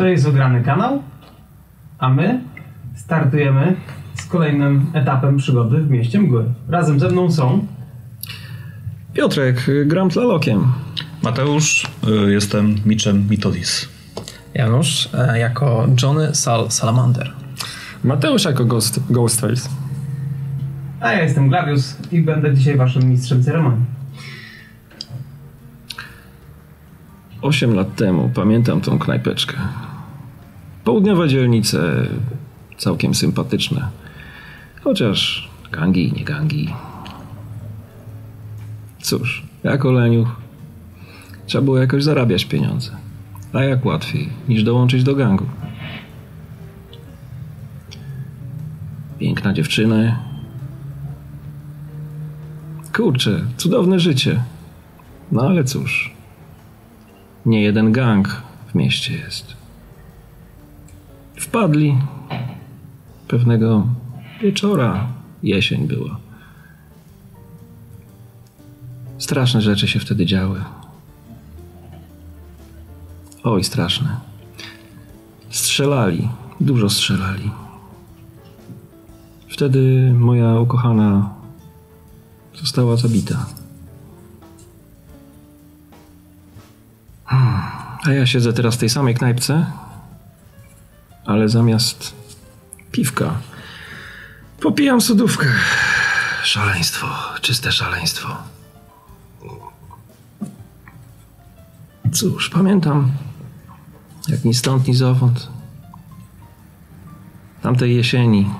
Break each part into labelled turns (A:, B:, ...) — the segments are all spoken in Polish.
A: To jest ograny kanał, a my startujemy z kolejnym etapem przygody w mieście mgły. Razem ze mną są
B: Piotrek, gram tlalokiem.
C: Mateusz, y, jestem Miczem Mitodis.
D: Janusz e, jako Johnny Sal Salamander.
B: Mateusz jako ghost, Ghostface.
A: A ja jestem Glavius i będę dzisiaj waszym mistrzem ceremonii.
B: Osiem lat temu pamiętam tą knajpeczkę. Południowe dzielnice, całkiem sympatyczne. Chociaż gangi, nie gangi. Cóż, jako leniuch trzeba było jakoś zarabiać pieniądze. A jak łatwiej niż dołączyć do gangu. Piękna dziewczyna. Kurczę, cudowne życie. No ale cóż, nie jeden gang w mieście jest. Wpadli pewnego wieczora, jesień była. Straszne rzeczy się wtedy działy. Oj, straszne. Strzelali, dużo strzelali. Wtedy moja ukochana została zabita. Hmm, A ja siedzę teraz w tej samej knajpce, ale zamiast piwka popijam sodówkę. Szaleństwo, czyste szaleństwo. Cóż, pamiętam, jak ni stąd, ni zowąd. Tamtej jesieni,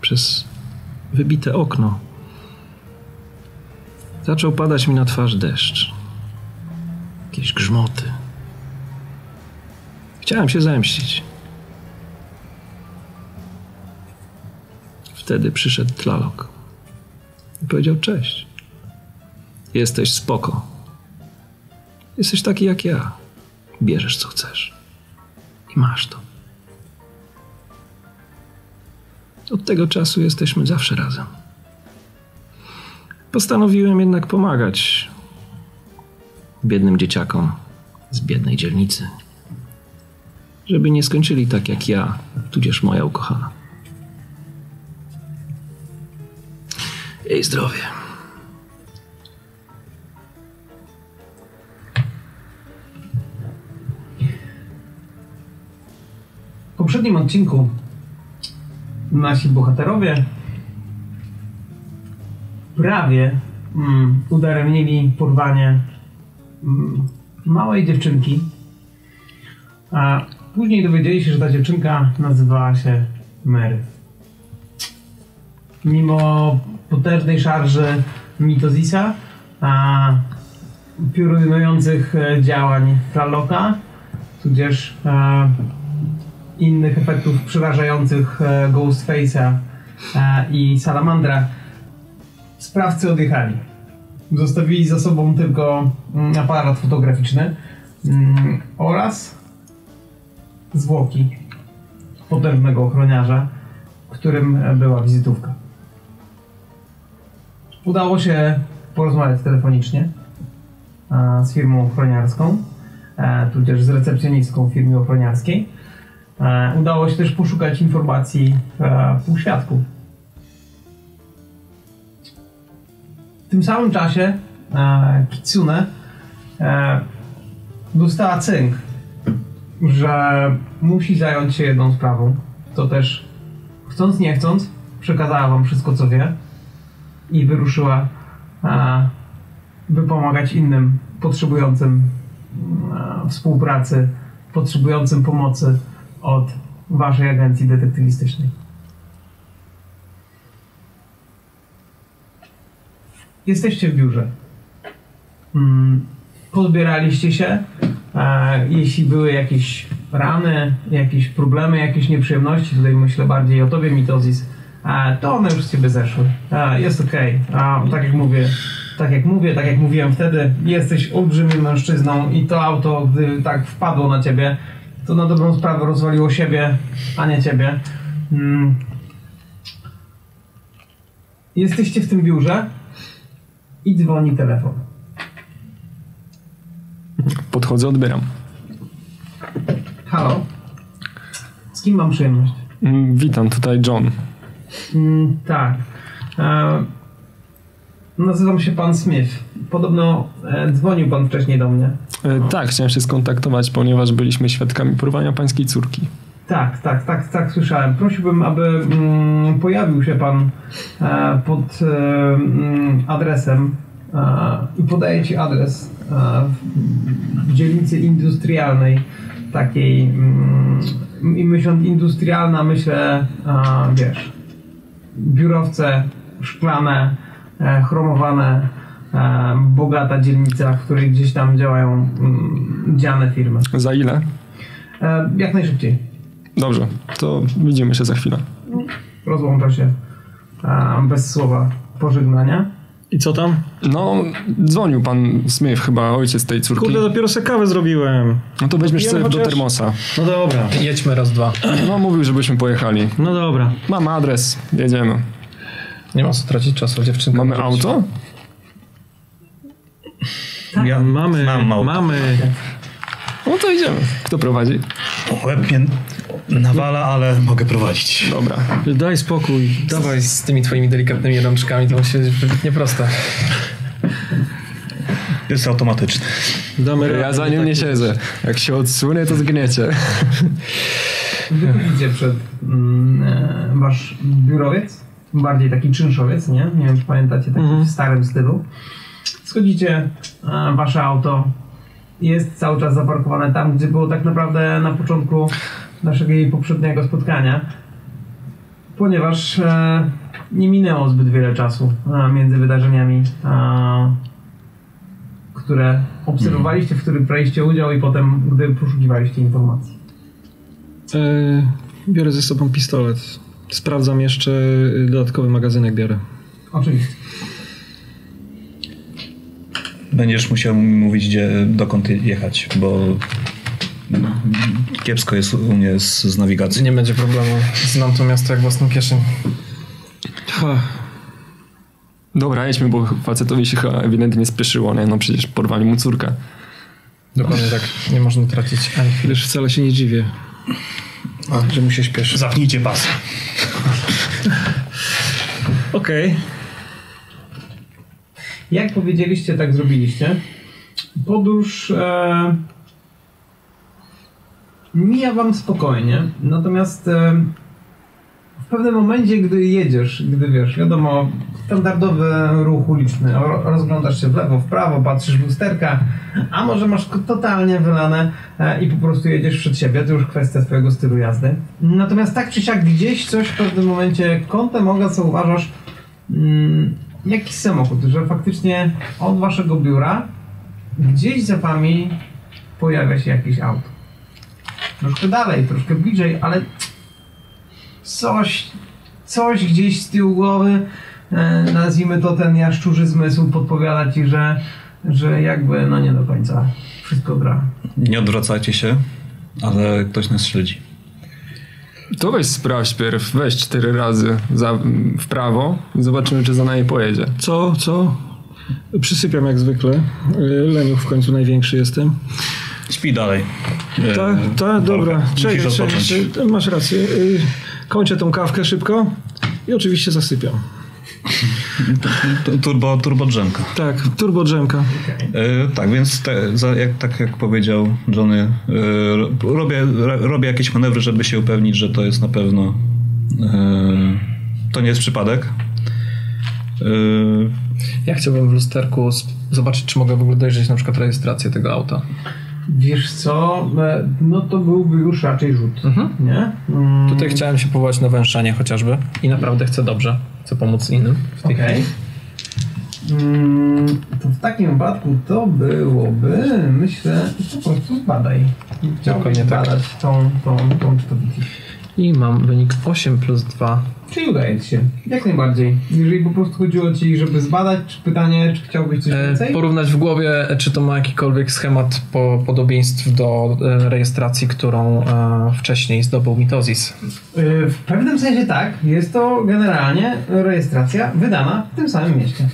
B: przez wybite okno, zaczął padać mi na twarz deszcz. Jakieś grzmoty. Chciałem się zemścić. Wtedy przyszedł Tlalok i powiedział cześć. Jesteś spoko. Jesteś taki jak ja. Bierzesz co chcesz. I masz to. Od tego czasu jesteśmy zawsze razem. Postanowiłem jednak pomagać biednym dzieciakom z biednej dzielnicy, żeby nie skończyli tak jak ja, tudzież moja ukochana. Jej zdrowie.
A: W poprzednim odcinku nasi bohaterowie prawie mm, udaremnili porwanie mm, małej dziewczynki, a później dowiedzieli się, że ta dziewczynka nazywała się Mary. Mimo potężnej szarży Mitozisa, a piorunujących e, działań Fraloka, tudzież e, innych efektów przerażających e, Ghostface'a i Salamandra, sprawcy odjechali. Zostawili za sobą tylko mm, aparat fotograficzny mm, oraz zwłoki potężnego ochroniarza, którym była wizytówka. Udało się porozmawiać telefonicznie z firmą ochroniarską, tudzież z recepcjonistką firmy ochroniarskiej. Udało się też poszukać informacji e, u świadków. W tym samym czasie Kitsune dostała cynk, że musi zająć się jedną sprawą. To też chcąc nie chcąc przekazała wam wszystko co wie i wyruszyła e, by pomagać innym potrzebującym e, współpracy, potrzebującym pomocy od waszej agencji detektywistycznej. Jesteście w biurze. Mm, Pozbieraliście się. E, jeśli były jakieś rany, jakieś problemy, jakieś nieprzyjemności, tutaj myślę bardziej o tobie, Mitozis, e, to one już z ciebie zeszły. E, jest okej. A Tak jak mówię, tak jak mówię, tak jak mówiłem wtedy, jesteś olbrzymim mężczyzną i to auto, gdy tak wpadło na ciebie, to na dobrą sprawę rozwaliło siebie, a nie ciebie. Mm. Jesteście w tym biurze i dzwoni telefon.
B: Podchodzę, odbieram.
A: Halo? Z kim mam przyjemność?
E: Mm, Witam, tutaj John.
A: Mm, tak. E, nazywam się pan Smith. Podobno e, dzwonił pan wcześniej do mnie.
E: E, tak, chciałem się skontaktować, ponieważ byliśmy świadkami porwania pańskiej córki.
A: Tak, tak, tak, tak, słyszałem. Prosiłbym, aby mm, pojawił się pan e, pod e, mm, adresem i podaję ci adres e, w, dzielnicy industrialnej, takiej mm, i myśląc industrialna, myślę, e, wiesz, biurowce szklane, e, chromowane, e, bogata dzielnica, w której gdzieś tam działają mm, dziane firmy.
E: Za ile?
A: E, jak najszybciej.
E: Dobrze, to widzimy się za chwilę.
A: rozłącza się bez słowa pożegnania.
B: I co tam?
E: No, dzwonił pan Smith, chyba ojciec tej córki.
B: Kurde, dopiero se kawę zrobiłem.
E: No to weźmiesz sobie do
B: chociaż?
E: termosa.
B: No dobra.
D: Jedźmy raz, dwa.
E: No, mówił, żebyśmy pojechali.
B: No dobra.
E: Mam adres, jedziemy.
D: Nie ma co tracić czasu, dziewczynka.
E: Mamy auto?
C: Ja
B: Mamy,
C: mam auto.
B: mamy.
E: No to idziemy. Kto prowadzi?
C: Łeb mnie nawala, ale mogę prowadzić.
E: Dobra.
B: Daj spokój, dawaj.
D: Z tymi twoimi delikatnymi rączkami to musi być wybitnie proste.
C: Jest automatyczny.
B: Damy.
E: Ja za nim nie
B: Tak
E: siedzę. Jak się odsunie, to zgniecie.
A: Wychodzicie przed mm, e, wasz biurowiec, bardziej taki czynszowiec, nie? Nie wiem, czy pamiętacie, taki
B: Mhm.
A: w starym stylu. Schodzicie, e, wasze auto jest cały czas zaparkowane tam, gdzie było tak naprawdę na początku naszego jej poprzedniego spotkania, ponieważ e, nie minęło zbyt wiele czasu e, między wydarzeniami, e, które obserwowaliście, w których braliście udział i potem, gdy poszukiwaliście informacji.
B: E, biorę ze sobą pistolet. Sprawdzam jeszcze dodatkowy magazynek biorę.
A: Oczywiście.
C: Będziesz musiał mi mówić, gdzie, dokąd jechać, bo kiepsko jest u mnie z, z nawigacją.
D: Nie będzie problemu. Znam to miasto jak własną kieszeń.
B: Ha,
E: Dobra, jedźmy, bo facetowi się chyba ewidentnie spieszyło, nie? No przecież porwali mu córkę.
D: Dokładnie tak. Nie można tracić ani chwili.
B: wiesz, wcale się nie dziwię, że mu się śpieszy.
C: Zapnijcie pas.
B: Okej.
A: Jak powiedzieliście, tak zrobiliście. Podróż e, mija wam spokojnie, natomiast e, w pewnym momencie, gdy jedziesz, gdy wiesz, wiadomo, standardowy ruch uliczny, ro- rozglądasz się w lewo, w prawo, patrzysz w lusterka, a może masz totalnie wylane e, i po prostu jedziesz przed siebie, to już kwestia twojego stylu jazdy. Natomiast tak czy siak gdzieś coś w pewnym momencie kątem oka zauważasz, mm, jakiś samochód, że faktycznie od waszego biura gdzieś za wami pojawia się jakieś auto. Troszkę dalej, troszkę bliżej, ale coś, coś gdzieś z tyłu głowy, e, nazwijmy to ten jaszczurzy zmysł, podpowiada ci, że, że jakby no nie do końca wszystko gra.
C: Nie odwracajcie się, ale ktoś nas śledzi.
E: To weź sprawdź pierw, weź cztery razy za, w prawo i zobaczymy, czy za nami pojedzie.
B: Co, co? Przysypiam jak zwykle. Y, Leniuch w końcu największy jestem.
C: Śpi dalej. E,
B: Tak, tak, dobra. Czekaj, czekaj,
C: odpocząć.
B: czekaj, masz rację. Y, Kończę tą kawkę szybko i oczywiście zasypiam.
C: Tu- Turbo, turbo drzemka.
B: Tak, turbo drzemka.
C: E, tak, więc te, za, jak, tak jak powiedział Johnny, e, ro- robię, ro- robię jakieś manewry, żeby się upewnić, że to jest na pewno e, to nie jest przypadek. E,
D: Ja chciałbym w lusterku zobaczyć, czy mogę w ogóle dojrzeć na przykład rejestrację tego auta.
A: Wiesz co, e, no to byłby już raczej rzut,
D: Mhm.
A: nie? Mm,
D: Tutaj chciałem się powołać na węszanie chociażby i naprawdę chcę dobrze. Chcę pomóc innym w tej chwili.
A: Mm, to w takim wypadku to byłoby, myślę, po prostu zbadaj. Chciałbyś
D: Dokładnie tak.
A: zbadać tą, tą, tą, co widzisz.
D: I mam wynik 8 plus 2.
A: Czyli udaje ci się. Jak najbardziej. Jeżeli po prostu chodziło ci, żeby zbadać, czy pytanie, czy chciałbyś coś
D: E,
A: więcej?
D: porównać w głowie, e, czy to ma jakikolwiek schemat po, podobieństw do e, rejestracji, którą wcześniej zdobył Mitozis.
A: W pewnym sensie tak. Jest to generalnie rejestracja wydana w tym samym mieście.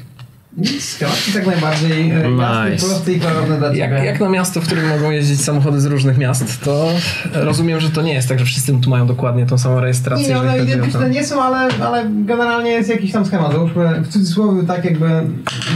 A: Jest jak najbardziej e,
F: Nice.
A: prosty i klarowny dla ciebie.
D: Jak, jak na miasto, w którym mogą jeździć samochody z różnych miast, to rozumiem, że to nie jest tak, że wszyscy tu mają dokładnie tą samą rejestrację.
A: Nie, one identyczne nie są, ale, ale generalnie jest jakiś tam schemat. Załóżmy w cudzysłowie tak jakby,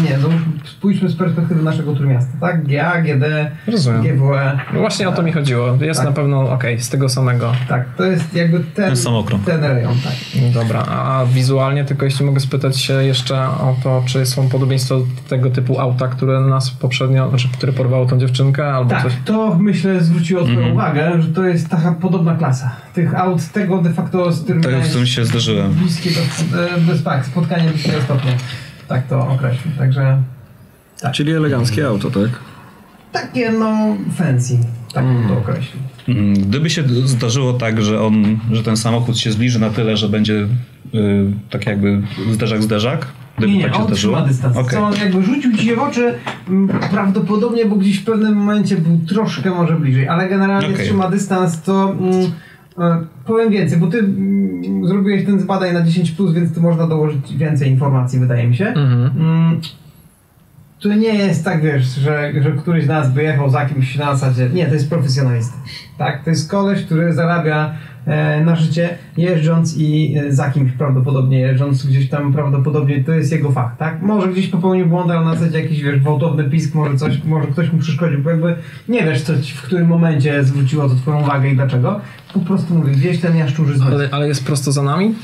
A: nie, załóżmy, spójrzmy z perspektywy naszego trójmiasta, tak? GA, GD,
D: Rozumiem.
A: GWE.
D: No Właśnie o to mi chodziło. Jest
A: Tak.
D: na pewno okej, z tego samego.
A: Tak, to jest jakby ten,
C: Ten sam okrąg.
A: ten rejon, tak.
D: Dobra, a wizualnie tylko jeśli mogę spytać się jeszcze o to, czy są podobieństwa do tego typu auta, które nas poprzednio, znaczy które porwało tą dziewczynkę albo
A: Tak,
D: coś.
A: to myślę zwróciło twoją uwagę, że to jest taka podobna klasa. Tych aut, tego de facto, z którym
C: Tego, z którym się zderzyłem.
A: bliskie do, e, bez, tak, spotkanie bliskiego stopnia. Tak to określił. Także
B: Czyli eleganckie auto, tak?
A: takie no fancy, tak bym to określił.
C: Mm, Gdyby się zdarzyło tak, że on, że ten samochód się zbliży na tyle, że będzie y, tak jakby zderzak zderzak, gdyby
A: Nie, nie,
C: tak
A: on trzyma dystans.
C: Okej.
A: Co on jakby rzucił ci się w oczy, m, prawdopodobnie, bo gdzieś w pewnym momencie był troszkę może bliżej, ale generalnie
C: Okej.
A: trzyma dystans, to mm, e, powiem więcej, bo ty mm, zrobiłeś ten z badań na 10+, więc tu można dołożyć więcej informacji, wydaje mi się.
D: Mhm.
A: Mm, to nie jest tak, wiesz, że, że któryś z nas wyjechał za kimś na zasadzie. Nie, to jest profesjonalista. Tak? To jest koleś, który zarabia e, na życie jeżdżąc i e, za kimś prawdopodobnie jeżdżąc gdzieś tam prawdopodobnie to jest jego fach, tak? Może gdzieś popełnił błąd, ale na zasadzie jakiś, wiesz, gwałtowny pisk, może coś, może ktoś mu przeszkodził, bo jakby nie wiesz, co ci, w którym momencie zwróciło to twoją uwagę i dlaczego. Po prostu mówię, gdzieś ten jaszczurzy zmysł.
D: Ale, ale jest prosto za nami?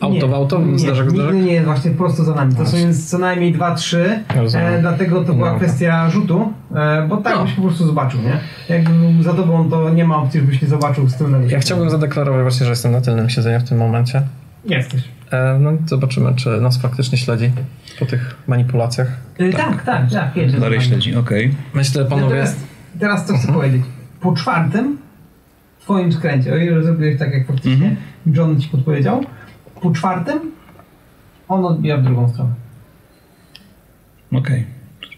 D: Auto w auto?
A: nie, nigdy
D: zderzak?
A: nie właśnie prosto za nami. To są jest co najmniej dwa, trzy.
D: Rozumiem.
A: E, dlatego to była
D: Dobra.
A: kwestia rzutu, e, bo tak
D: No.
A: byś po prostu zobaczył, nie? Był za tobą, to nie ma opcji, żebyś nie zobaczył z tylnego.
D: Ja chciałbym zadeklarować właśnie, że jestem na tylnym siedzeniu w tym momencie.
A: Jesteś.
D: E, no i zobaczymy, czy nas faktycznie śledzi po tych manipulacjach.
A: E, tak, tak, tak. jedzie
C: Dalej śledzi, okej.
D: Myślę, panowie...
A: Teraz, teraz co chcę powiedzieć. Po czwartym twoim skręcie, o ile zrobiłeś tak, jak faktycznie John ci podpowiedział, po czwartym on odbija w drugą stronę.
C: Okej.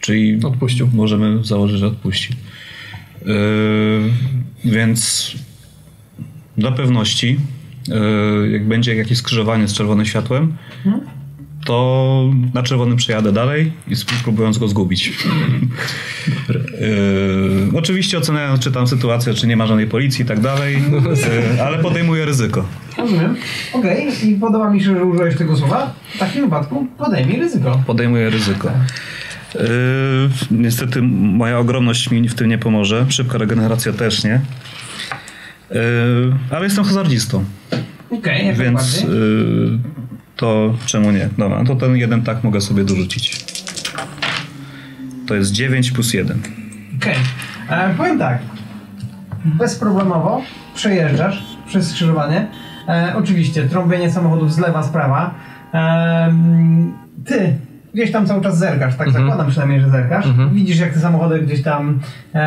C: Czyli
D: Odpuścił.
C: możemy założyć, że odpuści. Yy, więc dla pewności, yy, jak będzie jakieś skrzyżowanie z czerwonym światłem, to na czerwonym przejadę dalej i sp- spróbując go zgubić. Yy, oczywiście oceniając, czy tam sytuacja, czy nie ma żadnej policji i tak dalej, yy, ale podejmuję ryzyko.
A: Rozumiem. Okej, i podoba mi się, że użyłeś tego słowa. W takim wypadku podejmij ryzyko.
C: Podejmuję ryzyko. Yy, niestety moja ogromność mi w tym nie pomoże. Szybka regeneracja też nie. Yy, ale jestem hazardzistą,
A: Okej, jak
C: więc
A: najbardziej.
C: To czemu nie? Dobra, to ten jeden tak mogę sobie dorzucić. To jest 9 plus 1.
A: Okej. E, Powiem tak. Bezproblemowo przejeżdżasz przez skrzyżowanie. E, oczywiście, trąbienie samochodów z lewa, z prawa. E, ty gdzieś tam cały czas zerkasz, tak zakładam przynajmniej, że zerkasz. Widzisz, jak te samochody gdzieś tam e,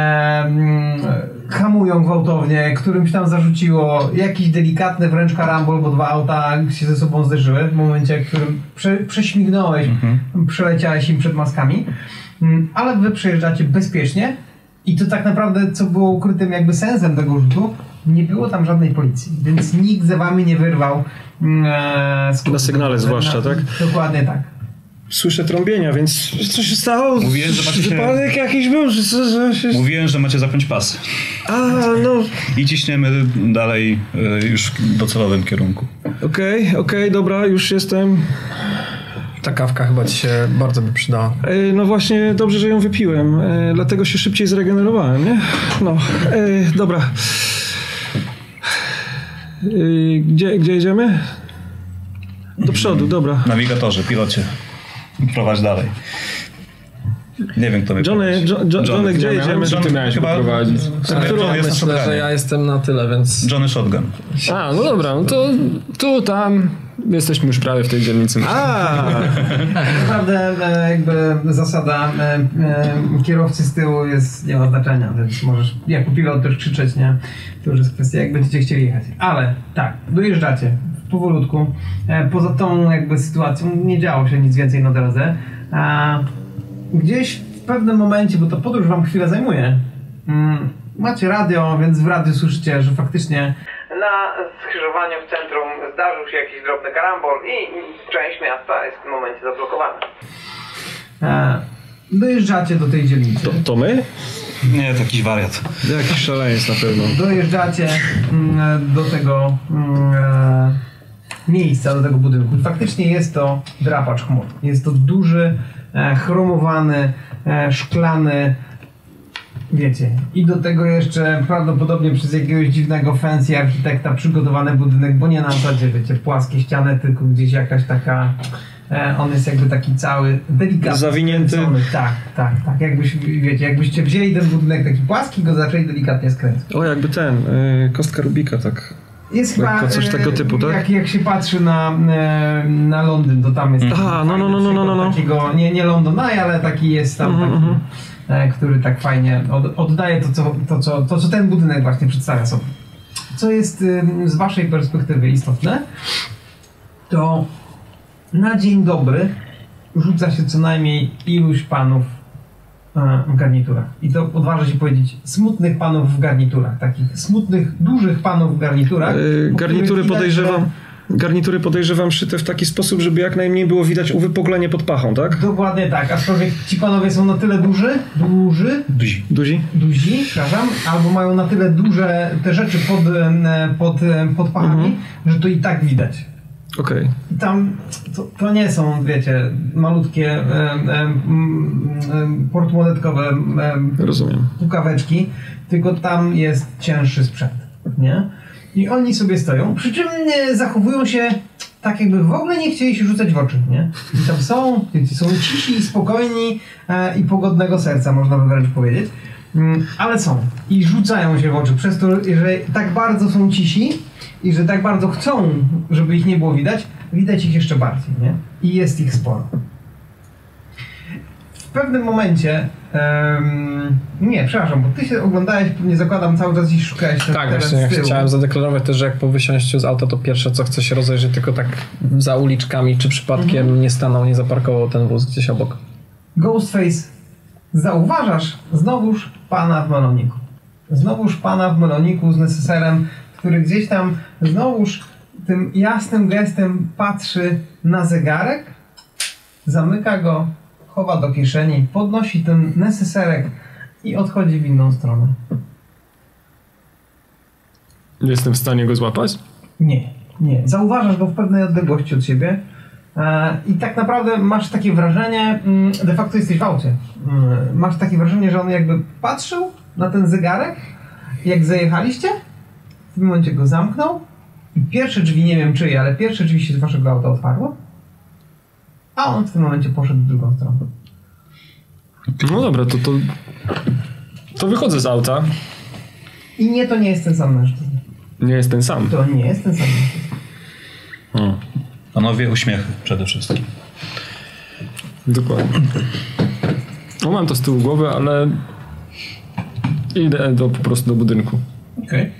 A: mm, hamują gwałtownie, którymś tam zarzuciło jakiś delikatny wręcz karambol, bo dwa auta się ze sobą zderzyły w momencie, w którym prze, prześmignąłeś, przeleciałeś im przed maskami. Mm, Ale wy przejeżdżacie bezpiecznie i to tak naprawdę, co było ukrytym jakby sensem tego rzutu, nie było tam żadnej policji, więc nikt za wami nie wyrwał mm, e,
B: Na sygnale zwłaszcza, tak?
A: Dokładnie tak.
B: Słyszę trąbienia, więc co się stało?
C: Mówiłem, że macie się-
B: Wypadek jakiś był, że się...
C: Mówiłem, że macie zapiąć pasy.
B: A, no,
C: I ciśniemy dalej yy, już w docelowym kierunku.
B: okej, okej, dobra, już jestem.
D: Ta kawka chyba ci się bardzo by przydała.
B: E, No właśnie, dobrze, że ją wypiłem, e, dlatego się szybciej zregenerowałem, nie? No, e, dobra. E, Gdzie, gdzie jedziemy? Do przodu, dobra.
C: Nawigatorze, pilocie, prowadź dalej. Nie wiem, kto mnie
B: Johnny. Jo- Jo- Johnny, gdzie
E: Ja miałem,
B: jedziemy?
E: że ty miałeś
C: Chyba-
E: poprowadzić.
C: Tak,
B: którą
C: Johnny na
D: Myślę, że ja jestem na tyle, więc...
C: Johnny Shotgun.
E: A, no dobra, no to tu, tam. Jesteśmy już prawie w tej dzielnicy.
B: A,
A: Naprawdę e, jakby zasada e, e, kierowcy z tyłu jest nie ma znaczenia, więc możesz jako pilot też krzyczeć, nie? To już jest kwestia, jak będziecie chcieli jechać. Ale tak, dojeżdżacie powolutku. E, poza tą jakby sytuacją nie działo się nic więcej na drodze. A gdzieś w pewnym momencie, bo to podróż wam chwilę zajmuje, mm, macie radio, więc w radiu słyszycie, że faktycznie na skrzyżowaniu w centrum zdarzył się jakiś drobny karambol i część miasta jest w tym momencie zablokowana. E, dojeżdżacie do tej dzielnicy.
B: To, to my?
C: Nie, to jakiś wariat.
B: Jakiś szaleniec na pewno.
A: dojeżdżacie mm, do tego mm, e, miejsca, do tego budynku. Faktycznie jest to drapacz chmur. Jest to duży, e, chromowany, e, szklany, wiecie, i do tego jeszcze prawdopodobnie przez jakiegoś dziwnego fancy architekta przygotowany budynek, bo nie na zasadzie, wiecie, płaskie ściany, tylko gdzieś jakaś taka e, on jest jakby taki cały delikatny.
B: Zawinięty.
A: skręcony. Tak, tak, tak. Jakbyś, wiecie, jakbyście wzięli ten budynek taki płaski, go zaczęli delikatnie skręcać.
B: O, jakby ten, y, kostka Rubika, tak.
A: Jest chyba
B: coś
A: e,
B: tego typu, tak?
A: Jak, jak się patrzy na, e, na Londyn, to tam jest.
B: Aha, no, no, no, no, no, no, no.
A: Takiego, nie, nie London Eye, ale taki jest tam,
B: Mhm,
A: taki,
B: mhm.
A: e, który tak fajnie od, oddaje to co, to, co, to, co ten budynek właśnie przedstawia sobie. Co jest z waszej perspektywy istotne, to na dzień dobry rzuca się co najmniej iluś panów e, w garniturach. I to odważę się powiedzieć smutnych panów w garniturach. Takich smutnych, dużych panów w garniturach.
B: Y,
A: po
B: garnitury
A: widać,
B: podejrzewam. Garnitury podejrzewam szyte w taki sposób, żeby jak najmniej było widać uwypuklenie pod pachą, tak?
A: Dokładnie tak, aczkolwiek ci panowie są na tyle duży, duży,
C: Duzi.
B: Duzi?
A: duzi, przepraszam, albo mają na tyle duże te rzeczy pod, pod, pod pachami,
B: Mhm.
A: że to i tak widać.
B: Okej.
A: I tam to, to nie są, wiecie, malutkie e, e, portmonetkowe e,
B: Rozumiem.
A: pukaweczki, tylko tam jest cięższy sprzęt, nie? I oni sobie stoją, przy czym e, zachowują się tak jakby w ogóle nie chcieli się rzucać w oczy, nie? I tam są, wiecie, są cisi, spokojni e, i pogodnego serca, można by wręcz powiedzieć. Mm, ale są i rzucają się w oczy przez to, że tak bardzo są cisi i że tak bardzo chcą, żeby ich nie było widać, widać ich jeszcze bardziej, nie? I jest ich sporo. W pewnym momencie, em, nie, przepraszam, bo ty się oglądałeś, nie zakładam cały czas i szukałeś
D: Tak, właśnie
A: tyłu.
D: chciałem zadeklarować też, że jak po wysiąściu z auta, to pierwsze co chcę się rozejrzeć, tylko tak za uliczkami, czy przypadkiem
A: Mhm.
D: nie stanął, nie zaparkował ten wóz gdzieś obok.
A: Ghostface, zauważasz znowuż pana w meloniku. Znowuż pana w meloniku z neseserem, który gdzieś tam znowuż tym jasnym gestem patrzy na zegarek, zamyka go, chowa do kieszeni, podnosi ten neseserek i odchodzi w inną stronę.
E: Jestem w stanie go złapać?
A: Nie, nie. Zauważasz go w pewnej odległości od siebie e, i tak naprawdę masz takie wrażenie, mm, de facto jesteś w aucie, Mm, masz takie wrażenie, że on jakby patrzył na ten zegarek, jak zajechaliście, w tym momencie go zamknął i pierwsze drzwi, nie wiem czyje, ale pierwsze drzwi się z waszego auta otwarły, a on w tym momencie poszedł w drugą stronę.
E: No dobra, to, to, to wychodzę z auta.
A: I nie, to nie jest ten sam mężczyzna.
E: Nie jest ten sam.
A: To nie jest ten sam mężczyzna.
C: Panowie, uśmiechy przede wszystkim.
E: Dokładnie. No mam to z tyłu głowy, ale idę do, po prostu do budynku.
A: Okej.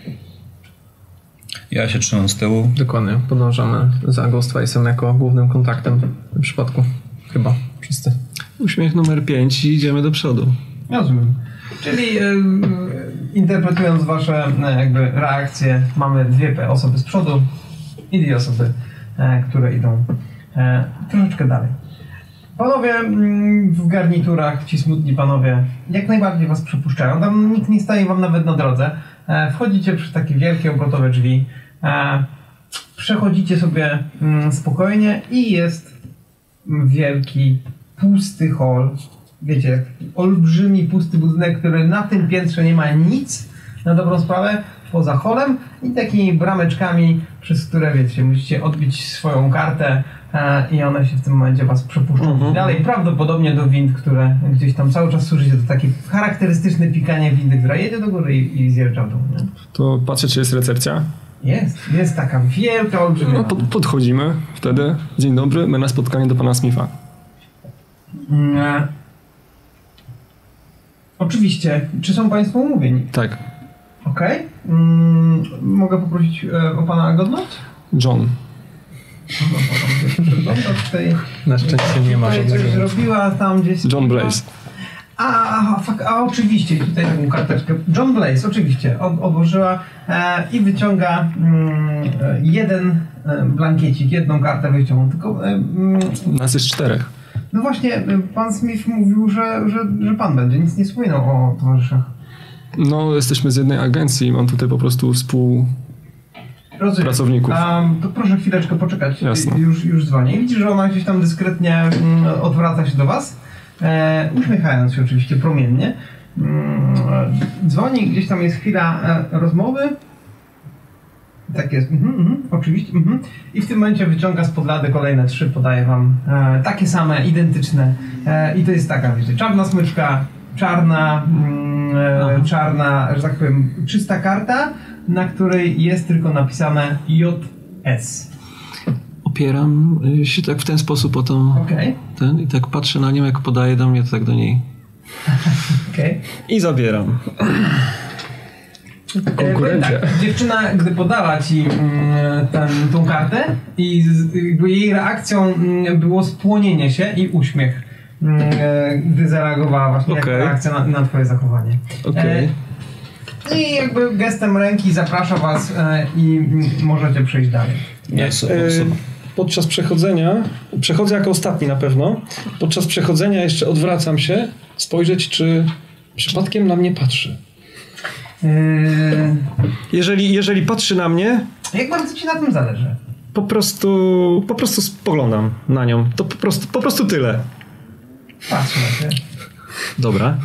C: Ja się trzymam z tyłu.
D: Dokładnie, podążamy za Ghostface'em jako głównym kontaktem w tym przypadku. Chyba wszyscy.
B: Uśmiech numer 5 i idziemy do przodu.
A: Rozumiem. Czyli y, interpretując wasze e, jakby reakcje, mamy dwie osoby z przodu i dwie osoby, e, które idą e, troszeczkę dalej. Panowie mm, w garniturach, ci smutni panowie, jak najbardziej was przepuszczają. Tam nikt nie staje wam nawet na drodze. Wchodzicie przez takie wielkie obrotowe drzwi. E, przechodzicie sobie mm, spokojnie i jest wielki, pusty hol. Wiecie, taki olbrzymi, pusty budynek, który na tym piętrze nie ma nic na dobrą sprawę, poza holem i takimi brameczkami, przez które, wiecie, musicie odbić swoją kartę e, i one się w tym momencie was przepuszczą. I dalej prawdopodobnie do wind, które gdzieś tam cały czas słyszycie, to takie charakterystyczne pikanie windy, która jedzie do góry i, i zjeżdża w dół. Nie?
E: To patrzę, czy jest recepcja.
A: Jest, jest taka wielka, olbrzymia.
E: No, pod, podchodzimy wtedy. Dzień dobry, my na spotkanie do pana Smitha.
A: Mm, Oczywiście. Czy są Państwo umówieni?
E: Tak,
A: Okej. Mm, mogę poprosić e, o Pana godność?
E: John.
A: Przegląda tutaj.
D: Na szczęście nie ma
A: coś
D: żadnego.
A: zrobiła tam gdzieś.
E: John Blaze.
A: A, fak, a oczywiście, tutaj taką karteczkę. John Blaze, oczywiście, od, odłożyła e, i wyciąga mm, e, jeden e, blankiecik, jedną kartę wyjściową. Tylko e, mm,
E: Nas jest czterech.
A: No właśnie, y, pan Smith mówił, że, że, że pan będzie, nic nie wspominał o towarzyszach.
E: No, jesteśmy z jednej agencji i mam tutaj po prostu współ...
A: Rozumiem.
E: Pracowników.
A: A, to proszę chwileczkę poczekać.
E: Jasne.
A: Już, już dzwonię. Widzisz, że ona gdzieś tam dyskretnie mm, odwraca się do was, e, uśmiechając się oczywiście promiennie. Mm, dzwoni, gdzieś tam jest chwila e, rozmowy. Tak jest, mhm, mhm, oczywiście. Mhm. I w tym momencie wyciąga z podlady kolejne trzy, podaję wam e, takie same, identyczne. E, I to jest taka, wiecie, czarna smyczka, czarna, mm, e, czarna, że tak powiem, czysta karta, na której jest tylko napisane JS.
F: Opieram y, się tak w ten sposób o tą...
A: Okej,
F: Ten, I tak patrzę na nią, jak podaje do mnie, to tak do niej.
A: okej.
B: I zabieram.
E: Konkurencja.
A: E, powiem Tak, dziewczyna, gdy podała ci mm, ten, tą kartę i jej reakcją mm, było spłonienie się i uśmiech, mm, e, gdy zareagowała właśnie jako
F: Okej.
A: reakcja na, na twoje zachowanie.
F: Okej.
A: E, I jakby gestem ręki zaprasza was e, i możecie przejść dalej.
F: Nie,
B: E,
F: sobie,
B: podczas przechodzenia, przechodzę jako ostatni na pewno, podczas przechodzenia jeszcze odwracam się, spojrzeć, czy przypadkiem na mnie patrzy.
A: E,
B: Jeżeli, jeżeli patrzy na mnie,
A: jak bardzo ci na tym zależy?
B: po prostu, po prostu spoglądam na nią. To po prostu, po prostu tyle.
A: Patrz na ciebie.
B: Dobra.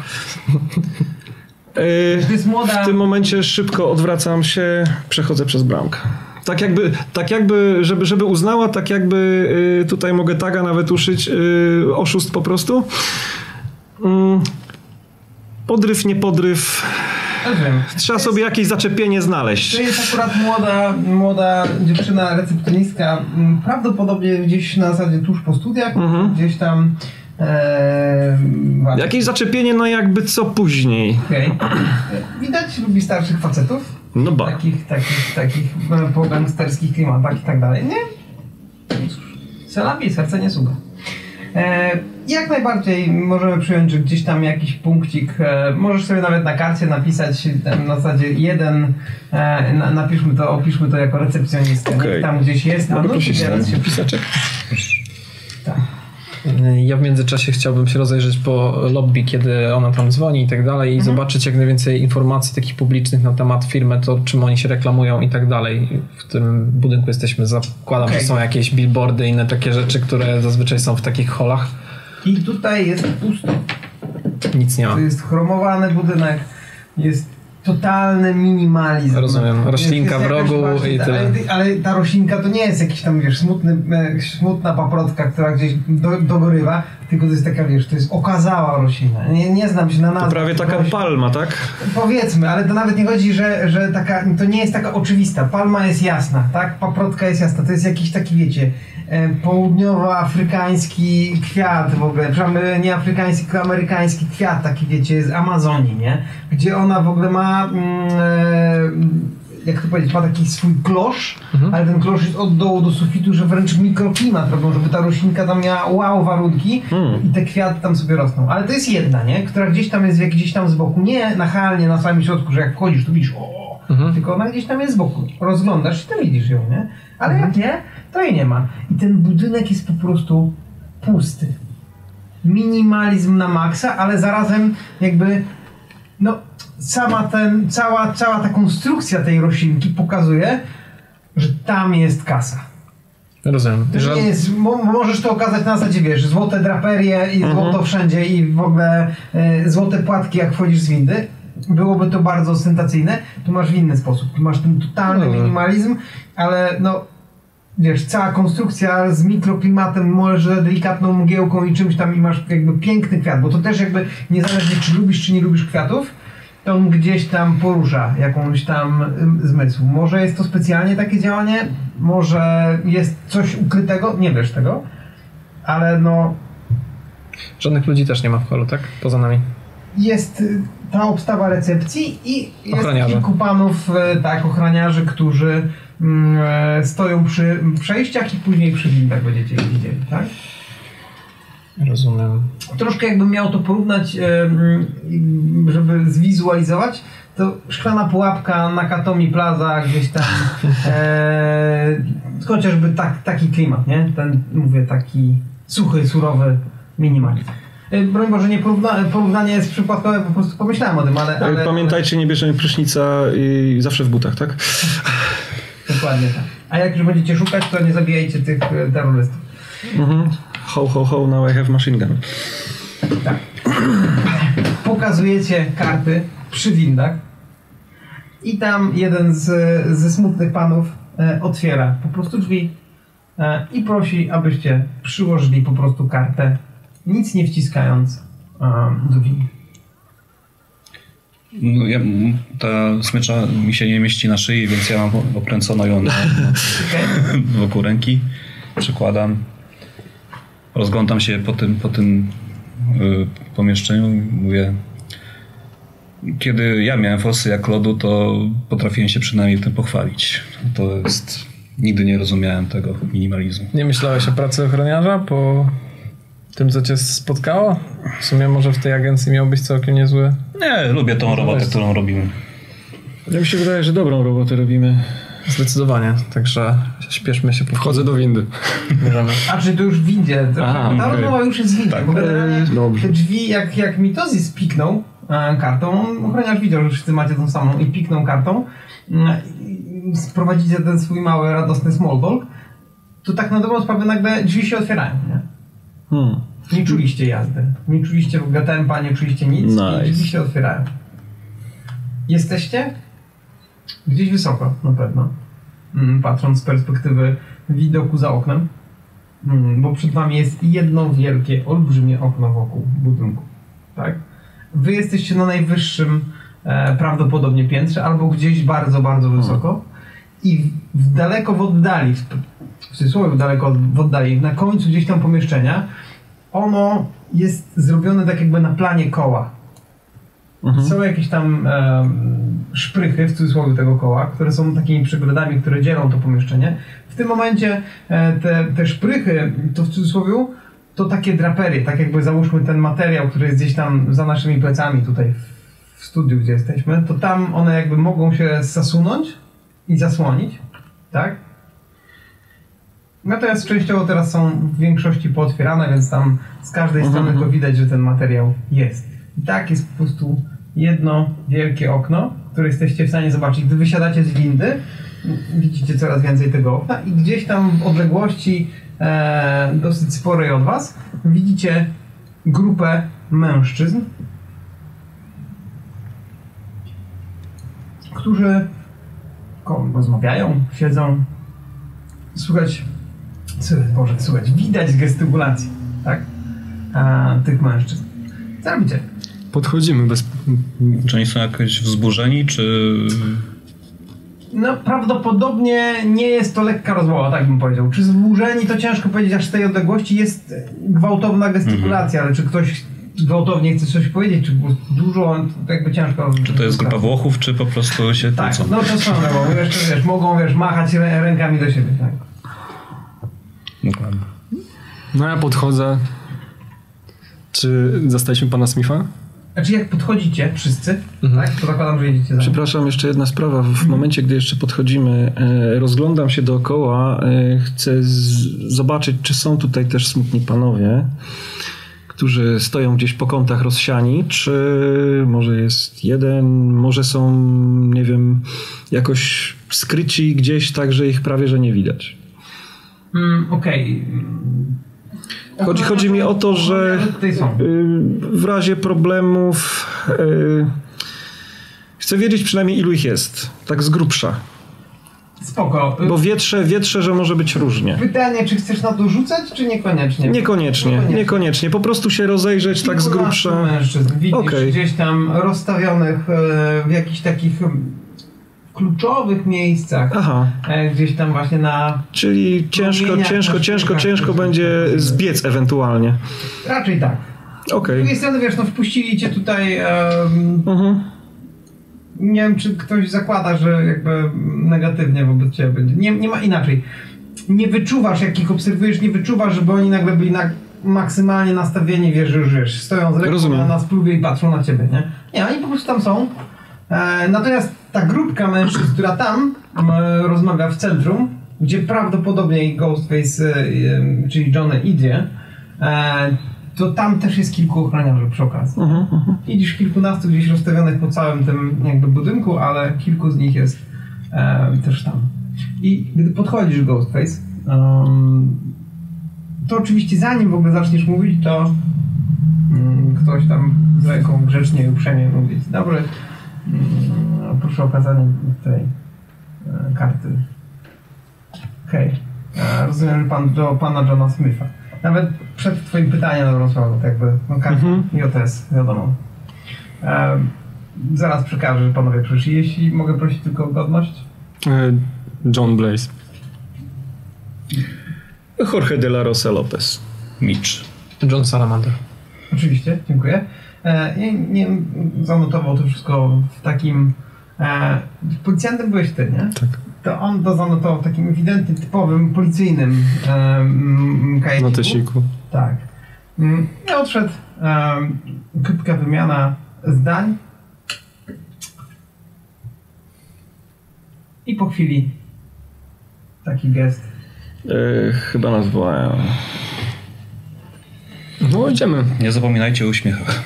A: Młoda...
B: W tym momencie szybko odwracam się, przechodzę przez bramkę. Tak jakby, tak jakby żeby, żeby uznała, tak jakby y, tutaj mogę taga nawet uszyć, y, oszust po prostu. Mm, podryw, nie podryw.
A: Rozumiem.
B: Trzeba sobie jakieś zaczepienie znaleźć.
A: To jest akurat młoda, młoda dziewczyna, recepcjonistka, m, prawdopodobnie gdzieś na zasadzie tuż po studiach,
B: Mhm.
A: gdzieś tam... E, właśnie.
B: Jakieś zaczepienie, no jakby co później.
A: Okej. Widać, lubi starszych facetów,
B: No ba.
A: takich, takich, takich e, po gangsterskich klimatach i tak dalej, nie? No cóż, Selawi, serce nie sługa. E, jak najbardziej możemy przyjąć, że gdzieś tam jakiś punkcik, e, możesz sobie nawet na karcie napisać tam na zasadzie jeden, e, na, napiszmy to, opiszmy to jako recepcjonistkę.
B: Okej.
A: Niech tam gdzieś jest, a no to
B: prosić
A: teraz się
B: pisaczek?
D: Ja w międzyczasie chciałbym się rozejrzeć po lobby, kiedy ona tam dzwoni i tak dalej i
A: Mhm.
D: zobaczyć jak najwięcej informacji takich publicznych na temat firmy, to czym oni się reklamują i tak dalej. W tym budynku jesteśmy, zakładam,
A: Okej.
D: że są jakieś billboardy, inne takie rzeczy, które zazwyczaj są w takich holach.
A: I tutaj jest pusto.
D: Nic nie ma.
A: To jest chromowany budynek, jest totalny minimalizm.
D: Rozumiem. Roślinka w rogu i tyle.
A: Ale, ale ta roślinka to nie jest jakiś tam, wiesz, smutny, e, smutna paprotka, która gdzieś do, dogorywa, tylko to jest taka, wiesz, to jest okazała roślina. Nie, nie znam się na
B: To
A: nazwę.
B: prawie taka
A: roślin.
B: palma, tak?
A: Powiedzmy, ale to nawet nie chodzi, że, że taka, to nie jest taka oczywista. Palma jest jasna, tak? Paprotka jest jasna. To jest jakiś taki, wiecie, południowoafrykański kwiat w ogóle. Przepraszam, e, nie afrykański, tylko amerykański kwiat, taki wiecie, z Amazonii, nie? Gdzie ona w ogóle ma, mm, e, jak to powiedzieć, ma taki swój klosz, ale ten klosz jest od dołu do sufitu, że wręcz mikroklimat robią, żeby ta roślinka tam miała wow warunki i te kwiaty tam sobie rosną. Ale to jest jedna, nie? Która gdzieś tam jest gdzieś tam z boku. Nie nachalnie na samym środku, że jak wchodzisz, to widzisz o, tylko ona gdzieś tam jest z boku. Rozglądasz się, to widzisz ją, nie? Ale jak nie, to jej nie ma. I ten budynek jest po prostu pusty. Minimalizm na maksa, ale zarazem jakby no sama ten, cała, cała ta konstrukcja tej roślinki pokazuje, że tam jest kasa.
D: Rozumiem.
A: To nie jest, mo, możesz to okazać na zasadzie, wiesz, złote draperie i złoto wszędzie i w ogóle e, złote płatki jak wchodzisz z windy. Byłoby to bardzo ostentacyjne. Tu masz w inny sposób. Tu masz ten totalny minimalizm, ale no wiesz, cała konstrukcja z mikroklimatem, może delikatną mgiełką i czymś tam i masz jakby piękny kwiat, bo to też jakby niezależnie czy lubisz, czy nie lubisz kwiatów, to on gdzieś tam porusza jakąś tam zmysł. Może jest to specjalnie takie działanie, może jest coś ukrytego, nie wiesz tego, ale no
D: żadnych ludzi też nie ma w holu, tak? Poza nami.
A: jest y, ta obstawa recepcji i jest kilku panów, e, tak, ochroniarzy, którzy stoją przy przejściach i później przy windach będziecie ich widzieli, tak?
D: Rozumiem.
A: Troszkę jakbym miał to porównać, e, mm, żeby zwizualizować, to szklana pułapka na Katomi Plaza gdzieś tam, e, chociażby tak, taki klimat, nie? Ten, mówię, taki suchy, surowy, minimalizm. E, Broń Boże, nie porówna, porównanie jest przypadkowe, po prostu pomyślałem o tym, ale... ale
B: E, Pamiętajcie, nie bierzemy prysznica i zawsze w butach, tak?
A: Dokładnie tak. A jak już będziecie szukać, to nie zabijajcie tych e, terrorystów.
B: Mhm. Ho, ho, ho, now I have machine gun.
A: Tak. Pokazujecie karty przy windach i tam jeden z, ze smutnych panów e, otwiera po prostu drzwi e, i prosi, abyście przyłożyli po prostu kartę, nic nie wciskając e, do windy.
C: No, ja, ta smycza mi się nie mieści na szyi, więc ja mam okręcono ją na,
A: Okej?
C: wokół ręki. Przykładam. Rozglądam się po tym, po tym y, pomieszczeniu i mówię. Kiedy ja miałem forsy jak lodu, to potrafiłem się przynajmniej tym pochwalić. To jest. Nigdy nie rozumiałem tego minimalizmu.
D: Nie myślałeś o pracy ochroniarza po tym, co cię spotkało? W sumie może w tej agencji miał być całkiem niezły.
C: Nie, lubię tą robotę, którą robimy.
B: Ja mi się wydaje, że dobrą robotę robimy.
D: Zdecydowanie, także śpieszmy się po
E: Wchodzę do windy.
A: A czy to już w windzie? To,
E: Aha,
A: ta rozmowa już jest w windzie.
C: Tak.
A: Bo generalnie
E: dobrze.
A: te drzwi, jak, jak Mitozis piknął e, kartą, ochroniarz widział, że wszyscy macie tą samą i piknął kartą, i sprowadzicie ten swój mały, radosny small talk, to tak na dobrą sprawę nagle drzwi się otwierają, nie?
B: Hmm.
A: Nie czuliście jazdy, nie czuliście w ogóle tempa, nie czuliście nic
B: Nice.
A: i drzwi się otwierają. Jesteście gdzieś wysoko na pewno, mm, patrząc z perspektywy widoku za oknem, mm, bo przed wami jest jedno wielkie, olbrzymie okno wokół budynku, tak? Wy jesteście na najwyższym e, prawdopodobnie piętrze, albo gdzieś bardzo, bardzo wysoko i w, w daleko w oddali, w, w cudzysłowie daleko od- w oddali, na końcu gdzieś tam pomieszczenia, ono jest zrobione tak jakby na planie koła. Są jakieś tam em, szprychy w cudzysłowie tego koła, które są takimi przegrodami, które dzielą to pomieszczenie. W tym momencie e, te, te szprychy, to w cudzysłowie, to takie draperie, tak jakby załóżmy ten materiał, który jest gdzieś tam za naszymi plecami tutaj w- w studiu, gdzie jesteśmy, to tam one jakby mogą się zasunąć i zasłonić, tak? Natomiast częściowo teraz są w większości pootwierane, więc tam z każdej strony to widać, że ten materiał jest. I tak jest po prostu jedno wielkie okno, które jesteście w stanie zobaczyć. Gdy wysiadacie z windy, widzicie coraz więcej tego okna i gdzieś tam w odległości e, dosyć sporej od was widzicie grupę mężczyzn, którzy rozmawiają, siedzą. Słuchać, słuchać, Boże, słuchać, widać gestykulacji, tak? A, tych mężczyzn. Co robicie?
E: Podchodzimy bez...
C: Czy oni są jakoś wzburzeni, czy.
A: No, prawdopodobnie nie jest to lekka rozmowa, tak bym powiedział. Czy zburzeni, to ciężko powiedzieć, aż z tej odległości jest gwałtowna gestykulacja, ale czy ktoś gwałtownie chce coś powiedzieć, czy prostu dużo, to jakby ciężko...
C: Czy to jest grupa Włochów, czy po prostu się
A: Tak,
C: kłócą?
A: no to są, bo jeszcze, wiesz, mogą, wiesz, machać rę- rękami do siebie, tak.
C: Dokładnie.
E: No ja podchodzę. Czy zastaliśmy pana Smitha?
A: Znaczy jak podchodzicie wszyscy,
E: Mhm.
A: tak, to zakładam, że jedziecie za.
B: Przepraszam, jeszcze jedna sprawa. W momencie, gdy jeszcze podchodzimy, e, rozglądam się dookoła, e, chcę z- zobaczyć, czy są tutaj też smutni panowie, którzy stoją gdzieś po kątach rozsiani, czy może jest jeden, może są, nie wiem, jakoś skryci gdzieś tak, że ich prawie, że nie widać.
A: Mm, Okej.
B: Chodzi, chodzi mi o to, że y, w razie problemów y, chcę wiedzieć przynajmniej ilu ich jest, tak z grubsza.
A: Spoko.
B: Bo wietrze, wietrze, że może być różnie.
A: Pytanie, czy chcesz na to rzucać, czy niekoniecznie?
B: Niekoniecznie, niekoniecznie. Po prostu się rozejrzeć tak z grubsza.
A: mężczyzn widzisz
B: Okej.
A: gdzieś tam rozstawionych e, w jakichś takich em, kluczowych miejscach.
B: Aha,
A: E, gdzieś tam właśnie na...
B: czyli ciężko, ciężko, ciężko, ciężko będzie zbiec ewentualnie.
A: Raczej tak. Z
B: Okej.
A: drugiej strony, wiesz, no wpuścili cię tutaj... em,
B: Mhm.
A: Nie wiem, czy ktoś zakłada, że jakby negatywnie wobec ciebie będzie. Nie, nie ma inaczej. Nie wyczuwasz, jak ich obserwujesz, nie wyczuwasz, żeby oni nagle byli na, maksymalnie nastawieni, wiesz, że już wiesz, stoją z
B: Rozumiem.
A: na, na spluwie i patrzą na ciebie, nie? Nie, oni po prostu tam są. E, natomiast ta grupka mężczyzn, która tam m, rozmawia w centrum, gdzie prawdopodobnie Ghostface, e, e, czyli Johnny idzie, e, to tam też jest kilku ochroniarzy przy okazji.
B: Mhm,
A: Widzisz kilkunastu gdzieś rozstawionych po całym tym jakby budynku, ale kilku z nich jest e, też tam. I gdy podchodzisz Ghostface, em, to oczywiście zanim w ogóle zaczniesz mówić, to mm, ktoś tam z ręką grzecznie i uprzejmie mówi Dzień dobry, mm, proszę o okazanie tej e, karty. Okej. E, Rozumiem, że pan do pana Johna Smitha. Nawet przed twoim pytaniem dobrą sprawą, to jakby no karta JS, wiadomo. E, zaraz przekażę, że panowie przyszli. Jeśli mogę prosić tylko o godność.
E: E, John Blaze.
B: Jorge de la Rosa Lopez.
C: Mitch.
D: John Salamander.
A: Oczywiście, dziękuję. E, nie, nie zanotował to wszystko w takim... E, policjantem byłeś ty, nie?
E: Tak.
A: To on to zanotował w takim ewidentnie typowym, policyjnym mm, kajeciku.
E: Notesiku.
A: Tak. Mm, I odszedł. Um, krótka wymiana zdań. I po chwili taki gest.
B: E, chyba nas wołają.
E: No idziemy.
C: Nie zapominajcie o uśmiechach.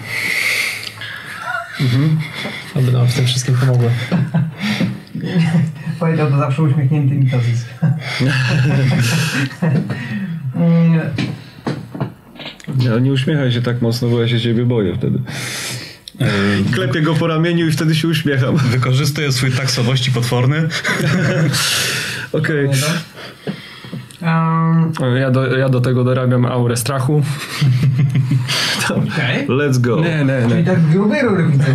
D: Aby nam w tym wszystkim pomogły.
A: Powiedział to zawsze uśmiechnięty mitozysk. Mm,
B: Nie, nie uśmiechaj się tak mocno, bo ja się ciebie boję wtedy. Klepię go po ramieniu i wtedy się uśmiecham.
C: Wykorzystuję swój tak słabości potworny.
B: Okej.
A: nie da. Um,
E: Ja do, ja do tego dorabiam aurę strachu.
A: Okej.
B: Let's go.
E: Nie, nie,
A: Czyli
E: nie.
A: tak grubej rury widzę.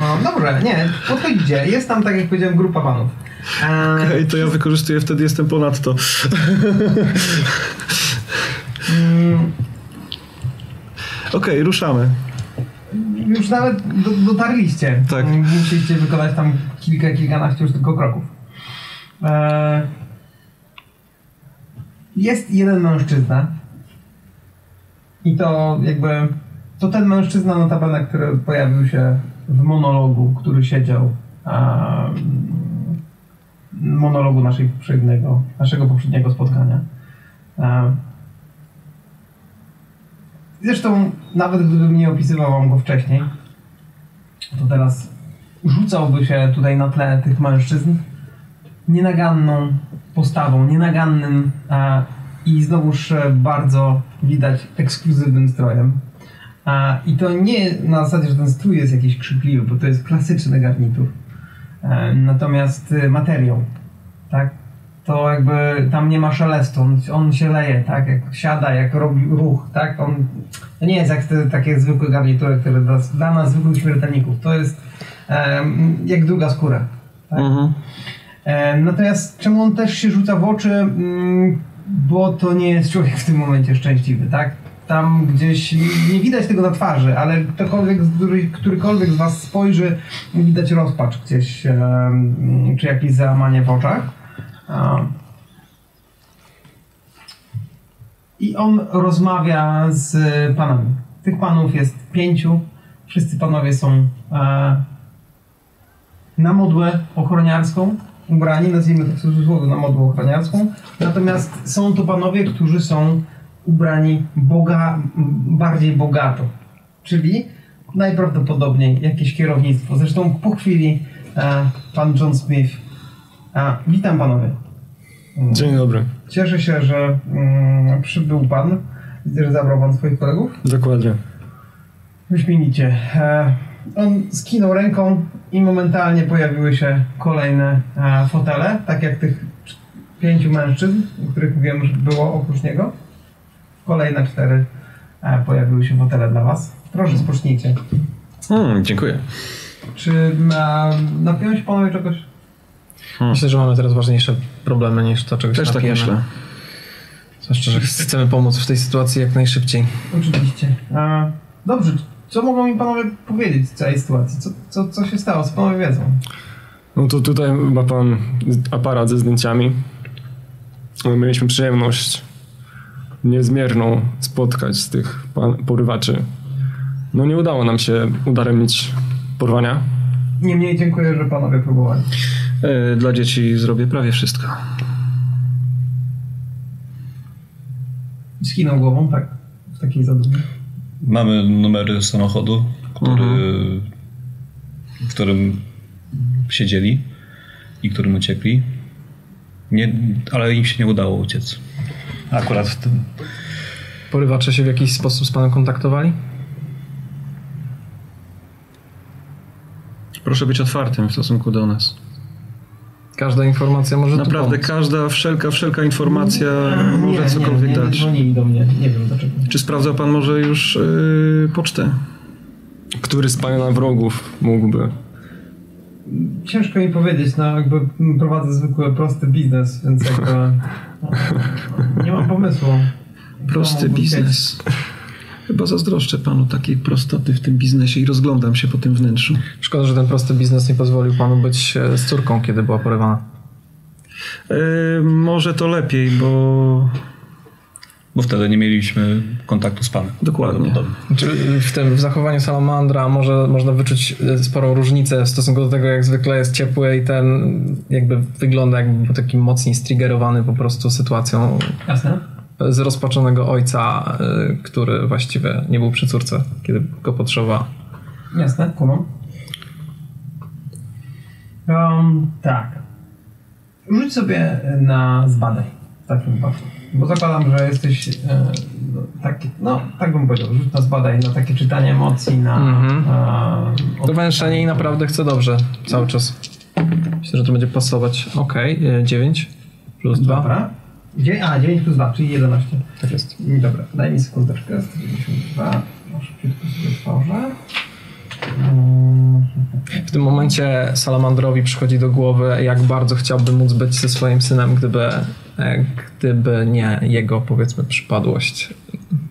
A: No dobrze, nie, podchodzicie. Jest tam, tak jak powiedziałem, grupa panów. E,
B: Okej, to ja wykorzystuję, wtedy jestem ponadto.
A: mm,
B: Okej, ruszamy.
A: Już nawet do, dotarliście.
B: Tak.
A: Musieliście wykonać tam kilka, kilkanaście już tylko kroków. E, jest jeden mężczyzna. I to jakby. To ten mężczyzna notabene, który pojawił się w monologu, który siedział. A, monologu naszej poprzedniego, naszego poprzedniego spotkania. E, Zresztą, nawet gdybym nie opisywał wam go wcześniej, to teraz rzucałby się tutaj na tle tych mężczyzn nienaganną postawą, nienagannym a, i znowuż bardzo widać ekskluzywnym strojem. A, I to nie na zasadzie, że ten strój jest jakiś krzypliwy, bo to jest klasyczny garnitur. E, natomiast e, materiał, tak? To jakby tam nie ma szelestu, on, on się leje, tak? Jak siada, jak robi ruch, tak? On, to nie jest jak te takie zwykłe garnitury, które dla, dla nas zwykłych śmiertelników. To jest em, jak druga skóra. Tak?
B: Mhm.
A: E, natomiast czemu on też się rzuca w oczy? Mm, Bo to nie jest człowiek w tym momencie szczęśliwy, tak? Tam gdzieś nie widać tego na twarzy, ale ktokolwiek, który, którykolwiek z was spojrzy, widać rozpacz gdzieś, czy jakieś załamanie w oczach. I on rozmawia z panami. Tych panów jest pięciu. Wszyscy panowie są e, na modłę ochroniarską ubrani, nazwijmy to w cudzysłowie na modłę ochroniarską. Natomiast są to panowie, którzy są ubrani boga, bardziej bogato. Czyli najprawdopodobniej jakieś kierownictwo. Zresztą po chwili e, pan John Smith. A, witam panowie.
E: Dzień dobry.
A: Cieszę się, że mm, przybył pan. Że zabrał pan swoich kolegów.
E: Dokładnie.
A: Wyśmienicie. E, on skinął ręką i momentalnie pojawiły się kolejne e, fotele, tak jak tych pięciu mężczyzn, o których mówiłem, że było oprócz niego. Kolejne cztery e, pojawiły się fotele dla was. Proszę, spocznijcie.
B: Hmm, dziękuję.
A: Czy e, napiją się panowie czegoś?
D: Myślę, że mamy teraz ważniejsze problemy niż to, czego się
B: Też tak
D: napijemy.
B: myślę.
D: Zwłaszcza, że chcemy pomóc w tej sytuacji jak najszybciej.
A: Oczywiście. E, dobrze, co mogą mi panowie powiedzieć z całej sytuacji? Co, co, co się stało? Co panowie wiedzą?
E: No to tutaj ma pan aparat ze zdjęciami. My Mieliśmy przyjemność niezmierną spotkać z tych porywaczy. No nie udało nam się udaremnić porwania.
A: Niemniej dziękuję, że panowie próbowali.
B: E, Dla dzieci zrobię prawie wszystko.
A: Skinął głową, tak. w takiej zadumie.
C: Mamy numery samochodu, który, w którym siedzieli i którym uciekli. Nie, ale im się nie udało uciec. Akurat w tym.
D: Porywacze się w jakiś sposób z panem kontaktowali?
B: Proszę być otwartym w stosunku do nas.
D: Każda informacja może
B: Naprawdę, każda, wszelka, wszelka informacja może cokolwiek
A: nie, nie,
B: dać.
A: dzwonili do mnie, nie wiem dlaczego.
B: Czy sprawdzał pan może już yy, pocztę?
E: Który z pana wrogów mógłby?
A: Ciężko mi powiedzieć, no jakby prowadzę zwykły, prosty biznes, więc jakby no, nie mam pomysłu.
B: Prosty
A: Mógłbym
B: biznes. Chyba zazdroszczę panu takiej prostoty w tym biznesie i rozglądam się po tym wnętrzu.
D: Szkoda, że ten prosty biznes nie pozwolił panu być e, z córką, kiedy była porywana.
B: Yy, może to lepiej, bo
C: Bo wtedy nie mieliśmy kontaktu z panem.
B: Dokładnie.
C: Prawdopodobnie.
D: Czy w tym w zachowaniu salamandra może można wyczuć e, sporą różnicę w stosunku do tego, jak zwykle jest ciepły i ten jakby wygląda jakby był taki mocniej striggerowany po prostu sytuacją
A: Jasne?
D: zrozpaczonego ojca, e, który właściwie nie był przy córce, kiedy go potrzeba.
A: Jasne, kumam. Um, tak. Rzuć sobie na zbadaj w takim wypadku. Bo zakładam, że jesteś e, no, taki, no tak bym powiedział, rzuć na zbadaj, na takie czytanie emocji, na...
D: Mhm.
A: e,
D: To węszenie i naprawdę chce dobrze cały czas. Myślę, że to będzie pasować. Okej, okay, 9 plus 2.
A: Dobra. Dzie- a, 9 plus 2, czyli 11.
D: Tak jest.
A: Dobra, daj mi sekundeczkę. 192. No, szybciutko sobie otworzę.
D: W tym momencie Salamandrowi przychodzi do głowy, jak bardzo chciałby móc być ze swoim synem, gdyby, e, gdyby nie jego, powiedzmy, przypadłość,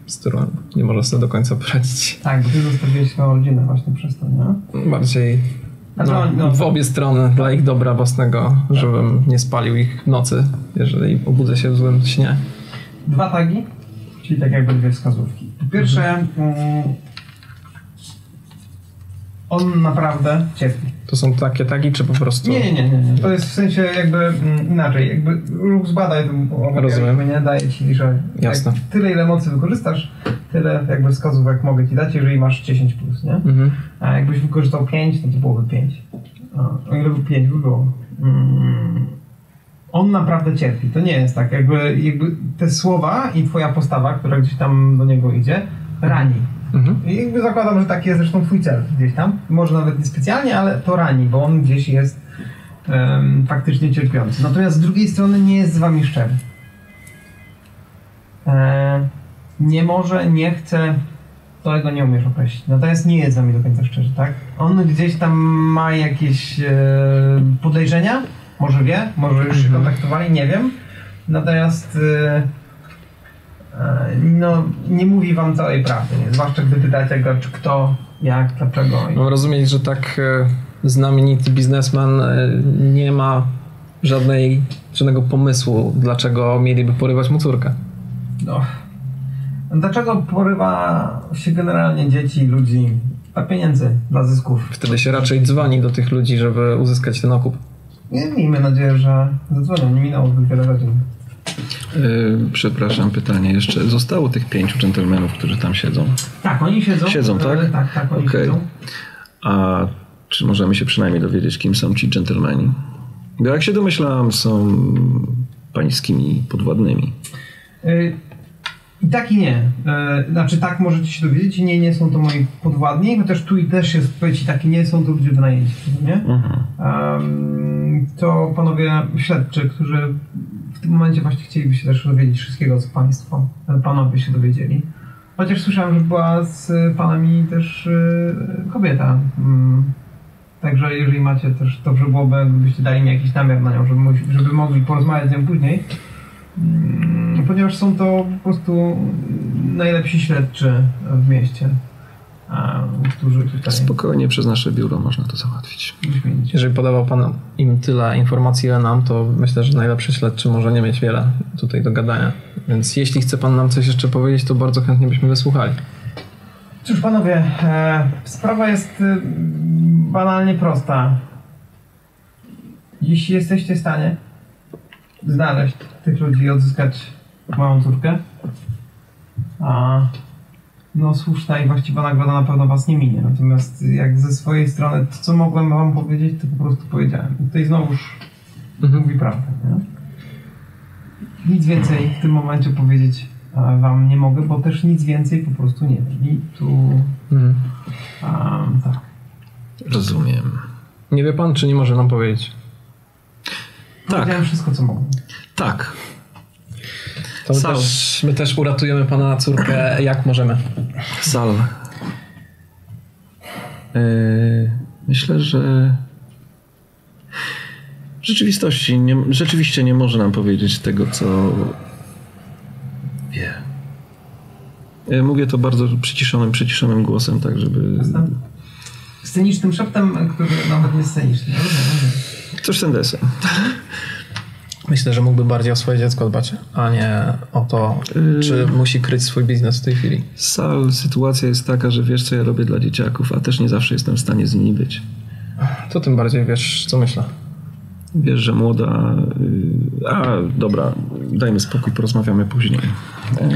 D: z którą nie może sobie do końca poradzić.
A: Tak, bo ty zostawiłeś swoją rodzinę właśnie przez to, nie?
D: Bardziej no,
A: no,
D: w obie strony, dla ich dobra własnego, żebym nie spalił ich w nocy, jeżeli obudzę się w złym śnie.
A: Dwa tagi, czyli tak jakby dwie wskazówki. Po pierwsze, mm, on naprawdę cierpi.
D: To są takie tagi, czy po prostu...
A: Nie, nie, nie, nie. To jest w sensie jakby mm, inaczej. Jakby ruch zbadaj, to omawialiśmy,
D: Rozumiem.
A: nie daje ci, że
D: Jasne.
A: tyle ile mocy wykorzystasz, tyle jakby wskazówek mogę ci dać, jeżeli masz 10 plus, nie?
D: Mhm.
A: A jakbyś wykorzystał 5, to to byłoby 5. A o ile by 5 by było. Mm, on naprawdę cierpi. To nie jest tak. Jakby, jakby te słowa i twoja postawa, która gdzieś tam do niego idzie, rani.
D: Mhm.
A: I jakby zakładam, że taki jest zresztą twój cel gdzieś tam. Może nawet nie specjalnie, ale to rani, bo on gdzieś jest em, faktycznie cierpiący. Natomiast z drugiej strony nie jest z wami szczery. E, nie może, nie chce, tego nie umiesz określić. Natomiast nie jest z wami do końca szczery, tak? On gdzieś tam ma jakieś e, podejrzenia, może wie, może już się kontaktowali, nie wiem. Natomiast e, no, nie mówi wam całej prawdy, nie? zwłaszcza gdy pytacie go, czy kto, jak, dlaczego.
D: Mam rozumieć, że tak e, znamienity biznesmen e, nie ma żadnej, żadnego pomysłu, dlaczego mieliby porywać mu córkę.
A: No. Dlaczego porywa się generalnie dzieci, ludzi dla pieniędzy, dla zysków?
D: Wtedy się raczej dzwoni do tych ludzi, żeby uzyskać ten okup.
A: Nie, miejmy nadzieję, że zadzwonią. Nie minęło wiele godzin.
B: Yy, przepraszam, pytanie jeszcze. Zostało tych pięciu dżentelmenów, którzy tam siedzą.
A: Tak, oni siedzą.
B: Siedzą,
A: E,
B: tak?
A: Tak, tak, oni
B: Okej.
A: siedzą.
B: A czy możemy się przynajmniej dowiedzieć, kim są ci dżentelmeni? Bo jak się domyślałem, są pańskimi podwładnymi.
A: Y, I tak i nie. Y, Znaczy tak możecie się dowiedzieć, nie, nie są to moi podwładni, chociaż tu i też jest odpowiedź i tak i nie są to ludzie wynajęci, nie?
B: Mhm.
A: Em, to panowie śledczy, którzy w tym momencie właśnie chcieliby się też dowiedzieć wszystkiego, co państwo, e, panowie się dowiedzieli. Chociaż słyszałem, że była z panami też e, kobieta. Mm. Także jeżeli macie też, dobrze byłoby, gdybyście dali mi jakiś namiar na nią, żeby, żeby mogli porozmawiać z nią później. Mm, Ponieważ są to po prostu najlepsi śledczy w mieście, którzy tutaj
B: Spokojnie przez nasze biuro można to załatwić.
D: Jeżeli podawał pan im tyle informacji, ile nam, to myślę, że najlepszy śledczy może nie mieć wiele tutaj do gadania. Więc jeśli chce pan nam coś jeszcze powiedzieć, to bardzo chętnie byśmy wysłuchali.
A: Cóż, panowie, e, sprawa jest e, banalnie prosta. Jeśli jesteście w stanie znaleźć tych ludzi i odzyskać moją córkę, a no słuszna i właściwa nagroda na pewno was nie minie. Natomiast jak ze swojej strony to, co mogłem wam powiedzieć, to po prostu powiedziałem. I tutaj znowuż mówi prawdę, nie? Nic więcej w tym momencie powiedzieć e, wam nie mogę, bo też nic więcej po prostu nie wiem. I tu...
D: Mhm.
A: A, tak.
B: Rozumiem.
D: Nie wie pan, czy nie może nam powiedzieć?
A: Powiedziałem wszystko, co mogłem.
B: Tak.
D: To my
B: Sal.
D: też, my też uratujemy pana córkę jak możemy.
B: Sal. Yy, myślę, że w rzeczywistości nie, rzeczywiście nie może nam powiedzieć tego, co wie. Yy, Mówię to bardzo przyciszonym, przyciszonym głosem, tak żeby...
A: Scenicznym szeptem, który nawet nie sceniczny.
B: Coś ten deseń.
D: Myślę, że mógłby bardziej o swoje dziecko dbać, a nie o to, czy musi kryć swój biznes w tej chwili.
B: Sal, sytuacja jest taka, że wiesz, co ja robię dla dzieciaków, a też nie zawsze jestem w stanie z nimi być.
D: To tym bardziej wiesz, co myślę.
B: Wiesz, że młoda... Yy, a, dobra, dajmy spokój, porozmawiamy później.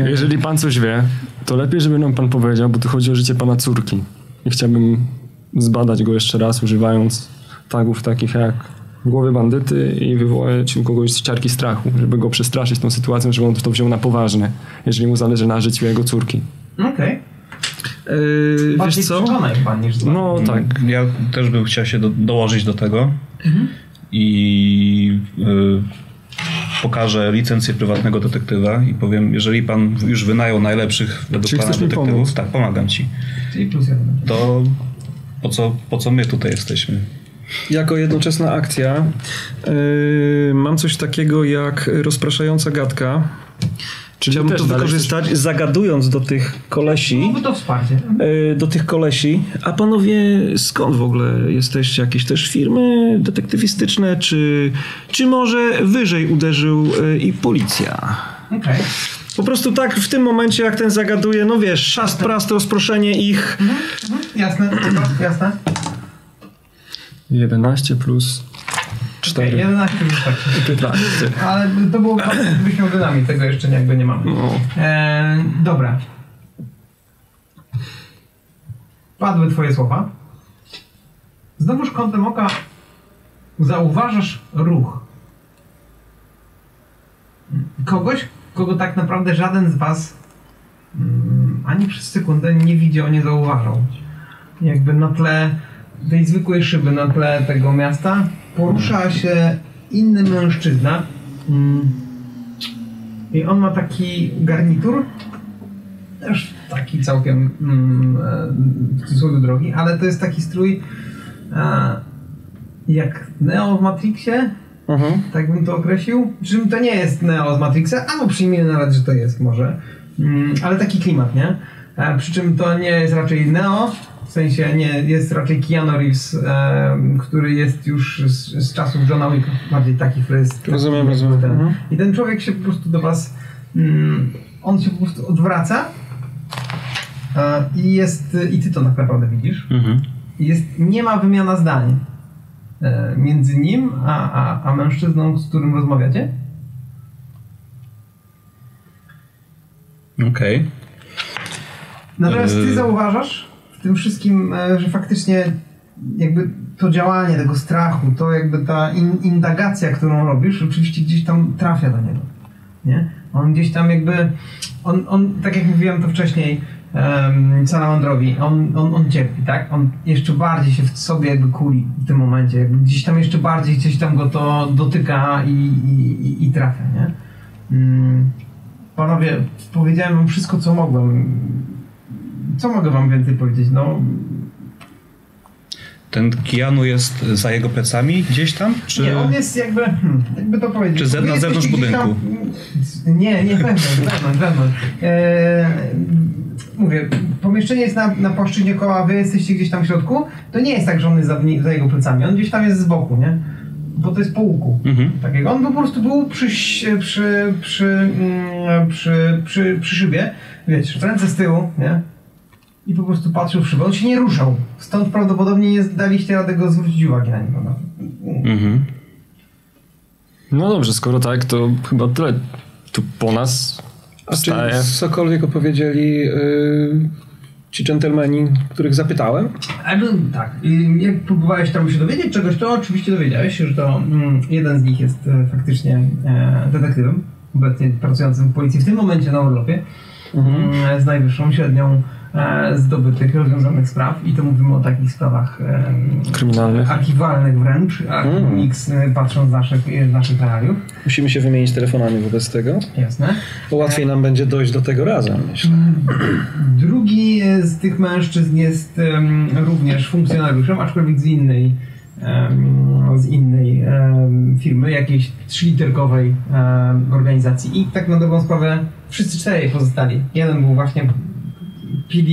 E: Jeżeli pan coś wie, to lepiej, żeby nam pan powiedział, bo tu chodzi o życie pana córki. I chciałbym zbadać go jeszcze raz, używając tagów takich jak głowy bandyty i wywołać u kogoś z ciarki strachu, żeby go przestraszyć tą sytuacją, żeby on to wziął na poważnie, jeżeli mu zależy na życiu jego córki.
A: Okej.
B: Yy, wiesz co?
A: chyba niż zła.
E: No tak.
C: Ja też bym chciał się do, dołożyć do tego i y, pokażę licencję prywatnego detektywa i powiem, jeżeli pan już wynajął najlepszych według
E: Czyli
C: pana detektywów, tak, pomagam ci,
A: Czyli plus jeden.
C: to po co, po co my tutaj jesteśmy?
B: Jako jednoczesna akcja yy, mam coś takiego jak rozpraszająca gadka.
E: Czyli
B: Chciałbym to wykorzystać, zagadując do tych kolesi.
A: Byłoby to wsparcie.
B: yy, Do tych kolesi. A panowie, skąd w ogóle jesteście? Jakieś też firmy detektywistyczne? Czy, czy może wyżej uderzył yy, i policja?
A: Okej.
B: Po prostu tak w tym momencie, jak ten zagaduje, no wiesz, szast, prast, rozproszenie ich.
A: Mhm. Jasne, dobra, jasne.
E: 11 plus 4.
A: Okej, 11 wystarczy.
E: 15.
A: Ale to było miał dynamit, tego jeszcze jakby nie mamy.
E: No.
A: E, dobra. Padły twoje słowa. Znowuż kątem oka zauważasz ruch. Kogoś, kogo tak naprawdę żaden z was mm, ani przez sekundę nie widział, nie zauważał. Jakby na tle tej zwykłej szyby, na tle tego miasta porusza się inny mężczyzna. Mm. I on ma taki garnitur, też taki całkiem mm, e, w cudzysłowie drogi, ale to jest taki strój e, jak Neo w Matrixie, tak bym to określił. Czym to nie jest Neo z Matrixa, albo przyjmijmy nawet, że to jest może. Mm, ale taki klimat, nie? E, przy czym to nie jest raczej Neo, w sensie nie jest raczej Keanu Reeves, e, który jest już z, z czasów Johna Wicka, bardziej taki, który jest...
E: Rozumiem, rozumiem.
A: Ten.
E: Mhm.
A: I ten człowiek się po prostu do was, mm, on się po prostu odwraca e, i jest, i ty to tak naprawdę widzisz. I Jest, nie ma wymiana zdań e, między nim a, a, a mężczyzną, z którym rozmawiacie.
C: Okej.
A: Natomiast ty
C: Yy.
A: zauważasz tym wszystkim, e, że faktycznie jakby to działanie tego strachu, to jakby ta in, indagacja, którą robisz, oczywiście gdzieś tam trafia do niego. Nie? On gdzieś tam jakby, on, on tak jak mówiłem to wcześniej, um, Salamandrowi, on, on, on cierpi, tak? On jeszcze bardziej się w sobie jakby kuli w tym momencie, jakby gdzieś tam jeszcze bardziej gdzieś tam go to dotyka i, i, i, trafia, nie? Mm, panowie, powiedziałem wam wszystko, co mogłem. Co mogę wam więcej powiedzieć? No,
C: Ten Keanu jest za jego plecami gdzieś tam? Czy...
A: nie, on jest jakby, jakby to powiedzieć.
C: Czy ze- na zewnątrz
A: gdzieś tam- Nie, nie, wewnątrz, wewnątrz, wewnątrz. Eee, mówię, pomieszczenie jest na, na płaszczyźnie koła, wy jesteście gdzieś tam w środku, to nie jest tak, że on jest za, za jego plecami, on gdzieś tam jest z boku, nie? Bo to jest po łuku.
C: Mhm.
A: Takiego. On po prostu był przy, ś- przy, przy, mm, przy, przy, przy szybie, wiecie, w ręce z tyłu, nie? I po prostu patrzył w szybę. On się nie ruszał. Stąd prawdopodobnie nie daliście rady go zwrócić uwagi na niego. No.
C: Mhm.
E: No dobrze, skoro tak, to chyba tyle tu po nas.
B: A czy cokolwiek opowiedzieli y, ci dżentelmeni, których zapytałem?
A: Ale tak, i jak próbowałeś tam się dowiedzieć czegoś, to oczywiście dowiedziałeś się, że to mm, jeden z nich jest e, faktycznie e, detektywem, obecnie pracującym w policji w tym momencie na urlopie, mm, z najwyższą średnią e, zdobytych, rozwiązanych spraw i to mówimy o takich sprawach e,
E: Kryminalnych.
A: archiwalnych wręcz, a
B: Mm.
A: X e, patrząc z naszych, z naszych realiów,
B: Musimy się wymienić telefonami wobec tego.
A: jasne.
B: Bo łatwiej nam będzie dojść do tego razem, myślę.
A: Drugi e, z tych mężczyzn jest również funkcjonariuszem, aczkolwiek z innej, z innej firmy, jakiejś trzyliterkowej organizacji. I tak na dobrą sprawę wszyscy czterej pozostali. Jeden był właśnie PD,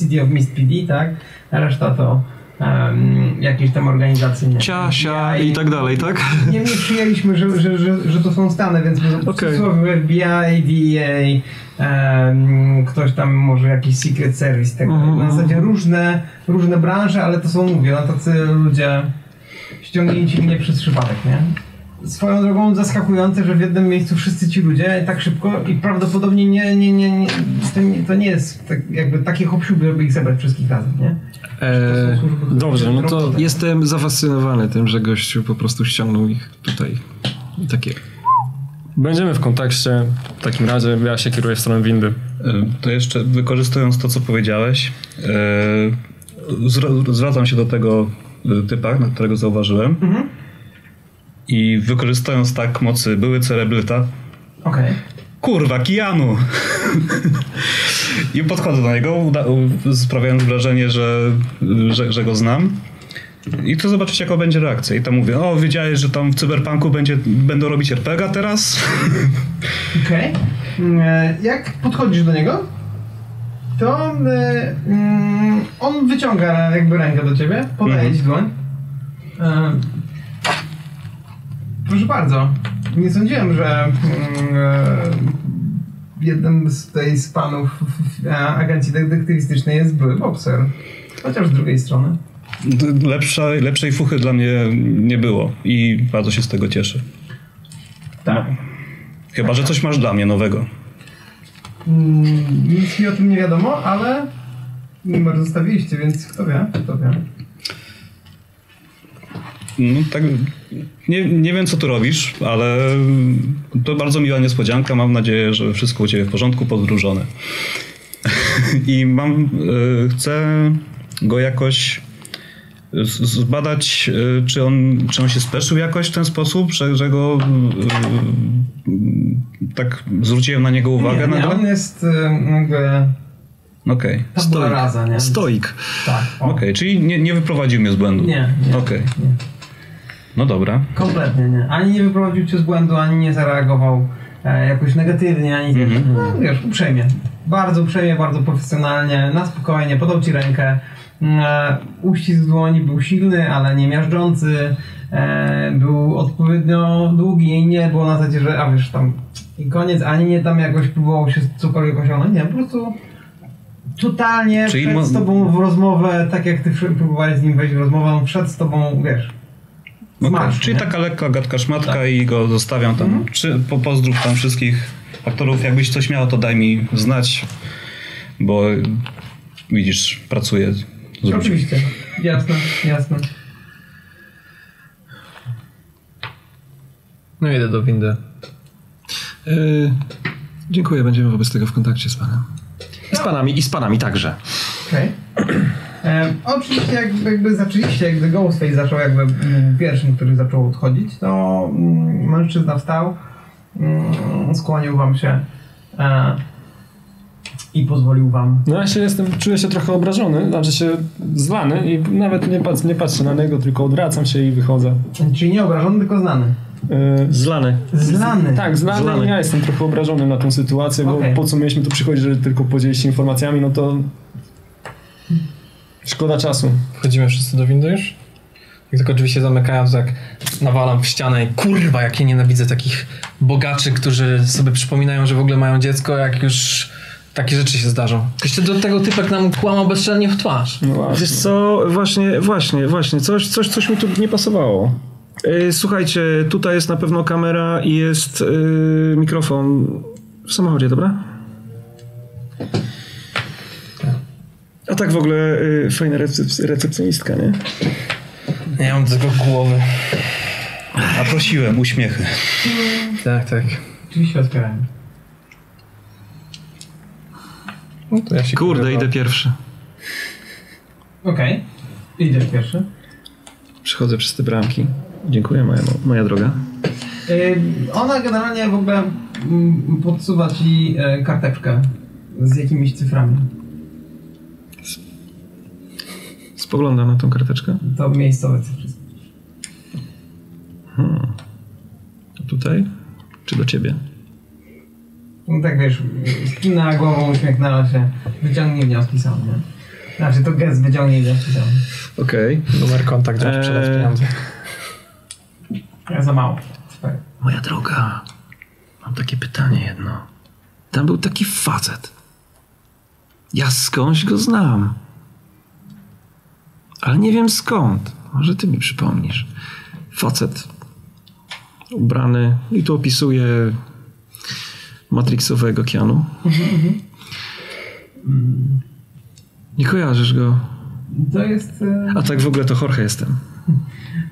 A: City of Mist PD, tak? Reszta to em, jakieś tam organizacje. nie
B: Ciasia
A: FBI.
B: i tak dalej, tak?
A: Niemniej przyjęliśmy, że, że, że, że to są Stany, więc okay. Cudzysłowie FBI, DEA, em, ktoś tam może jakiś Secret Service, tak
B: Mhm,
A: Na zasadzie różne, różne branże, ale to są, mówię, no tacy ludzie ściągnięci nie przez przypadek, nie? Swoją drogą zaskakujące, że w jednym miejscu wszyscy ci ludzie tak szybko i prawdopodobnie nie, nie, nie, nie to, nie to nie jest tak, jakby takie hop żeby ich zebrać wszystkich razem, nie?
B: E, dobrze, no to
A: Jest...
B: jestem zafascynowany tym, że gościu po prostu ściągnął ich tutaj. Takie.
E: Będziemy w kontakcie. W takim razie ja się kieruję w stronę windy.
C: E, To jeszcze wykorzystując to, co powiedziałeś, e, zwra- zwracam się do tego e, typa, na którego zauważyłem. I wykorzystując tak mocy były cerebryta,
A: Okej.
C: kurwa, Kijanu! I podchodzę do niego, sprawiając wrażenie, że, że, że go znam. I to zobaczyć, jaka będzie reakcja. I tam mówię, o, wiedziałeś, że tam w cyberpunku będzie, będą robić RPG teraz?
A: Okej. E, Jak podchodzisz do niego, to e, mm, on wyciąga jakby rękę do ciebie, podaje
C: Mhm.
A: ci dłoń. Proszę bardzo. Nie sądziłem, że mm, e, jednym z tej z panów w- w agencji detektywistycznej jest były bokser. Chociaż z drugiej strony.
C: Lepsza, lepszej fuchy dla mnie nie było i bardzo się z tego cieszę.
A: Tak.
C: Chyba, że coś masz dla mnie nowego.
A: Mm, Nic mi o tym nie wiadomo, ale numer zostawiliście, więc kto wie, kto wie.
C: No tak, nie, nie wiem co tu robisz, ale to bardzo miła niespodzianka. Mam nadzieję, że wszystko u ciebie w porządku, podróżone. I mam, y, chcę go jakoś z- zbadać, y, czy on, czy on się speszył jakoś w ten sposób, że, że go y, y, tak zwróciłem na niego uwagę
A: nie, nie,
C: nagle?
A: on jest y, jakby
C: Okej,
A: tabula rasa, nie?
B: Stoik.
A: Tak,
C: okej, czyli nie, nie wyprowadził mnie z błędu.
A: Nie, nie.
C: Okej,
A: nie.
C: No dobra.
A: Kompletnie nie. Ani nie wyprowadził cię z błędu, ani nie zareagował e, jakoś negatywnie, ani.
C: Mhm.
A: No, wiesz, uprzejmie. Bardzo uprzejmie, bardzo profesjonalnie, na spokojnie, podał ci rękę. E, uścisk dłoni był silny, ale nie miażdżący. E, był odpowiednio długi i nie było na zasadzie, że a wiesz tam i koniec, ani nie tam jakoś próbował się cokolwiek osiągnąć. Nie, po prostu totalnie
C: Czyli mo-
A: z tobą w rozmowę, tak jak ty próbowałeś z nim wejść w rozmowę, on wszedł z tobą, wiesz, z
C: Okej,
A: marszu,
C: Czyli
A: nie?
C: taka lekka gadka szmatka
A: Tak.
C: i go zostawiam tam. Czy po, pozdrów tam wszystkich aktorów. Jakbyś coś miał, to daj mi znać, bo widzisz, pracuję. z ludźmi.
A: Oczywiście. Jasne, jasne.
D: No idę do windy.
B: Y, dziękuję, będziemy wobec tego w kontakcie z panem. I z panami, i z panami także.
A: Okej. E, Oczywiście jak, jakby zaczęliście, jak gdy Ghostface zaczął jakby mm, pierwszym, który zaczął odchodzić, to mm, mężczyzna wstał, mm, skłonił wam się e, i pozwolił wam
E: No ja się jestem, czuję się trochę obrażony, znaczy się zlany i nawet nie, patrz, nie patrzę na niego, tylko odwracam się i wychodzę.
A: Czyli nie obrażony, tylko znany.
E: Yy,
B: Zlany.
A: Zlany.
E: tak, zlany,
B: Zlany.
E: i ja jestem trochę obrażony na tą sytuację, bo
A: Okej.
E: po co mieliśmy tu przychodzić, żeby tylko podzielić się informacjami, no to szkoda czasu.
D: Wchodzimy wszyscy do windy już? Jak tylko drzwi się zamykają, to tak nawalam w ścianę i kurwa, jak ja nienawidzę takich bogaczy, którzy sobie przypominają, że w ogóle mają dziecko, jak już takie rzeczy się zdarzą. Jeszcze do tego typek nam kłamał bezczelnie w twarz.
E: No właśnie.
B: Wiesz co, właśnie, właśnie, właśnie, coś, coś, coś mi tu nie pasowało. Słuchajcie, tutaj jest na pewno kamera i jest y, mikrofon. w samochodzie, dobra? A tak w ogóle y, fajna recep- recepcjonistka, nie?
D: Nie mam tego głowy.
C: A prosiłem, uśmiechy.
D: Tak, tak.
A: Otwierają.
D: No to ja się
B: Kurde, idę pierwszy.
A: Okej. Idziesz pierwszy.
B: Przechodzę przez te bramki. Dziękuję, moja, moja droga.
A: Yy, Ona generalnie w ogóle mm, podsuwa ci e, karteczkę z jakimiś cyframi.
B: Spoglądam na tą karteczkę.
A: To miejscowe cyfry.
B: To tutaj? Czy do ciebie?
A: No tak wiesz, skinęła głową, uśmiechnęła się. Wyciągnij wnioski sam, nie? Znaczy to gest wyciągnij wnioski sam.
B: Okej.
D: Numer konta, gdzie
B: Eee.
D: sprzedać pieniądze.
A: Ja za mało. Super.
B: Moja droga, mam takie pytanie jedno. Tam był taki facet. Ja skądś go znam. Ale nie wiem skąd. Może ty mi przypomnisz. Facet ubrany i tu opisuje Matrixowego Keanu. Nie kojarzysz go.
A: To jest e,
B: A tak w ogóle to Jorge jestem.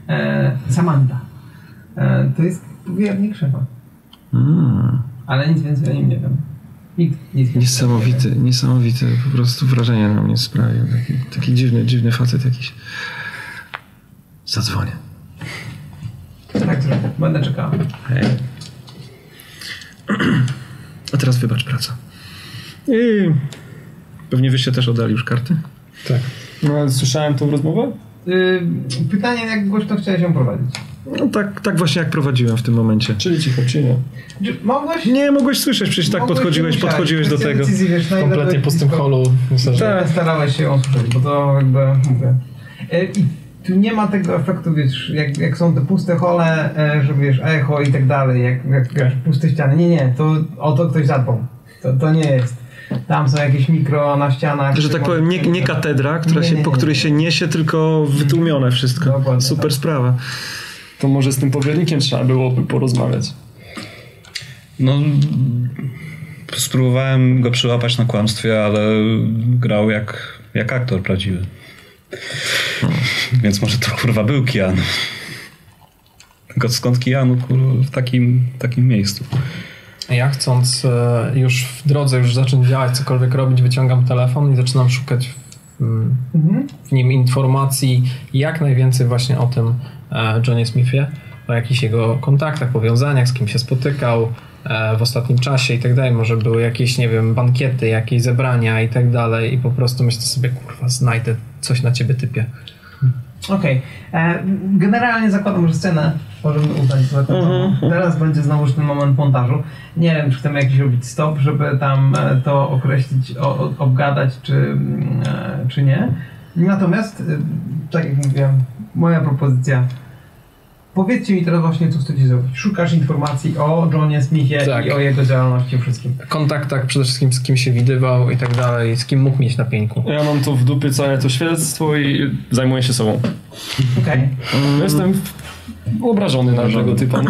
A: e, Samantha. E, to jest powiernik szefa.
B: Mm.
A: Ale nic więcej o nim nie wiem. Nikt
B: Niesamowity, niesamowity po prostu wrażenie na mnie sprawił. Taki, taki dziwny, dziwny facet jakiś. Zadzwonię.
A: Tak zrobię. Będę czekał.
B: Hej. A teraz wybacz praca. I pewnie wyście też oddali już karty?
D: Tak.
E: No, ale słyszałem tą rozmowę?
A: Y, pytanie, jak głośno chciałeś ją prowadzić?
B: No tak, tak właśnie jak prowadziłem w tym momencie.
E: Czyli cicho, czy nie?
A: Mogłeś?
B: Nie, mogłeś słyszeć, przecież tak
A: mogłeś
B: podchodziłeś,
A: musiałeś.
B: podchodziłeś do tego.
A: Decyzji, wiesz,
D: Kompletnie pustym holu. Myślę, że
A: Tak, starałeś się ją słyszeć, bo to jakby, mówię. E, I tu nie ma tego efektu, wiesz, jak, jak są te puste hole, e, że wiesz, echo i tak dalej, jak, jak wiesz, puste ściany. Nie, nie, to o to ktoś zadbał. To, to nie jest. Tam są jakieś mikro na ścianach.
B: Że tak powiem, nie, nie katedra, która
A: Nie,
B: się,
A: nie,
B: po
A: nie.
B: której się niesie, tylko wytłumione wszystko.
A: Dokładnie
B: Super
A: tak.
B: sprawa.
E: To może z tym powiernikiem trzeba byłoby porozmawiać.
C: No, spróbowałem go przyłapać na kłamstwie, ale grał jak, jak aktor prawdziwy. Więc może to kurwa był Keanu. Tylko skąd kurwa w takim, takim miejscu?
D: Ja chcąc e, już w drodze już zacząć działać, cokolwiek robić, wyciągam telefon i zaczynam szukać w,
A: Mhm.
D: w nim informacji jak najwięcej właśnie o tym e, Johnie Smithie, o jakichś jego kontaktach, powiązaniach, z kim się spotykał e, w ostatnim czasie i tak dalej. Może były jakieś, nie wiem, bankiety, jakieś zebrania i tak dalej i po prostu myślę sobie, kurwa, znajdę coś na ciebie typie.
A: Okej. E, Generalnie zakładam, że scenę możemy uznać za końcową. Teraz będzie znowu ten moment montażu. Nie wiem, czy chcemy jakiś robić stop, żeby tam e, to określić, o, o, obgadać, czy, mm, e, czy nie. Natomiast, tak jak mówiłem, moja propozycja. Powiedzcie mi teraz właśnie, co chcecie zrobić. Szukasz informacji o Johnie Smithie
D: Tak.
A: i o jego działalności wszystkim.
D: Kontaktach przede wszystkim z kim się widywał i tak dalej, z kim mógł mieć na pieńku.
E: Ja mam to w dupie całe to świadectwo i zajmuję się sobą.
A: Okej.
E: Jestem obrażony na tego typa.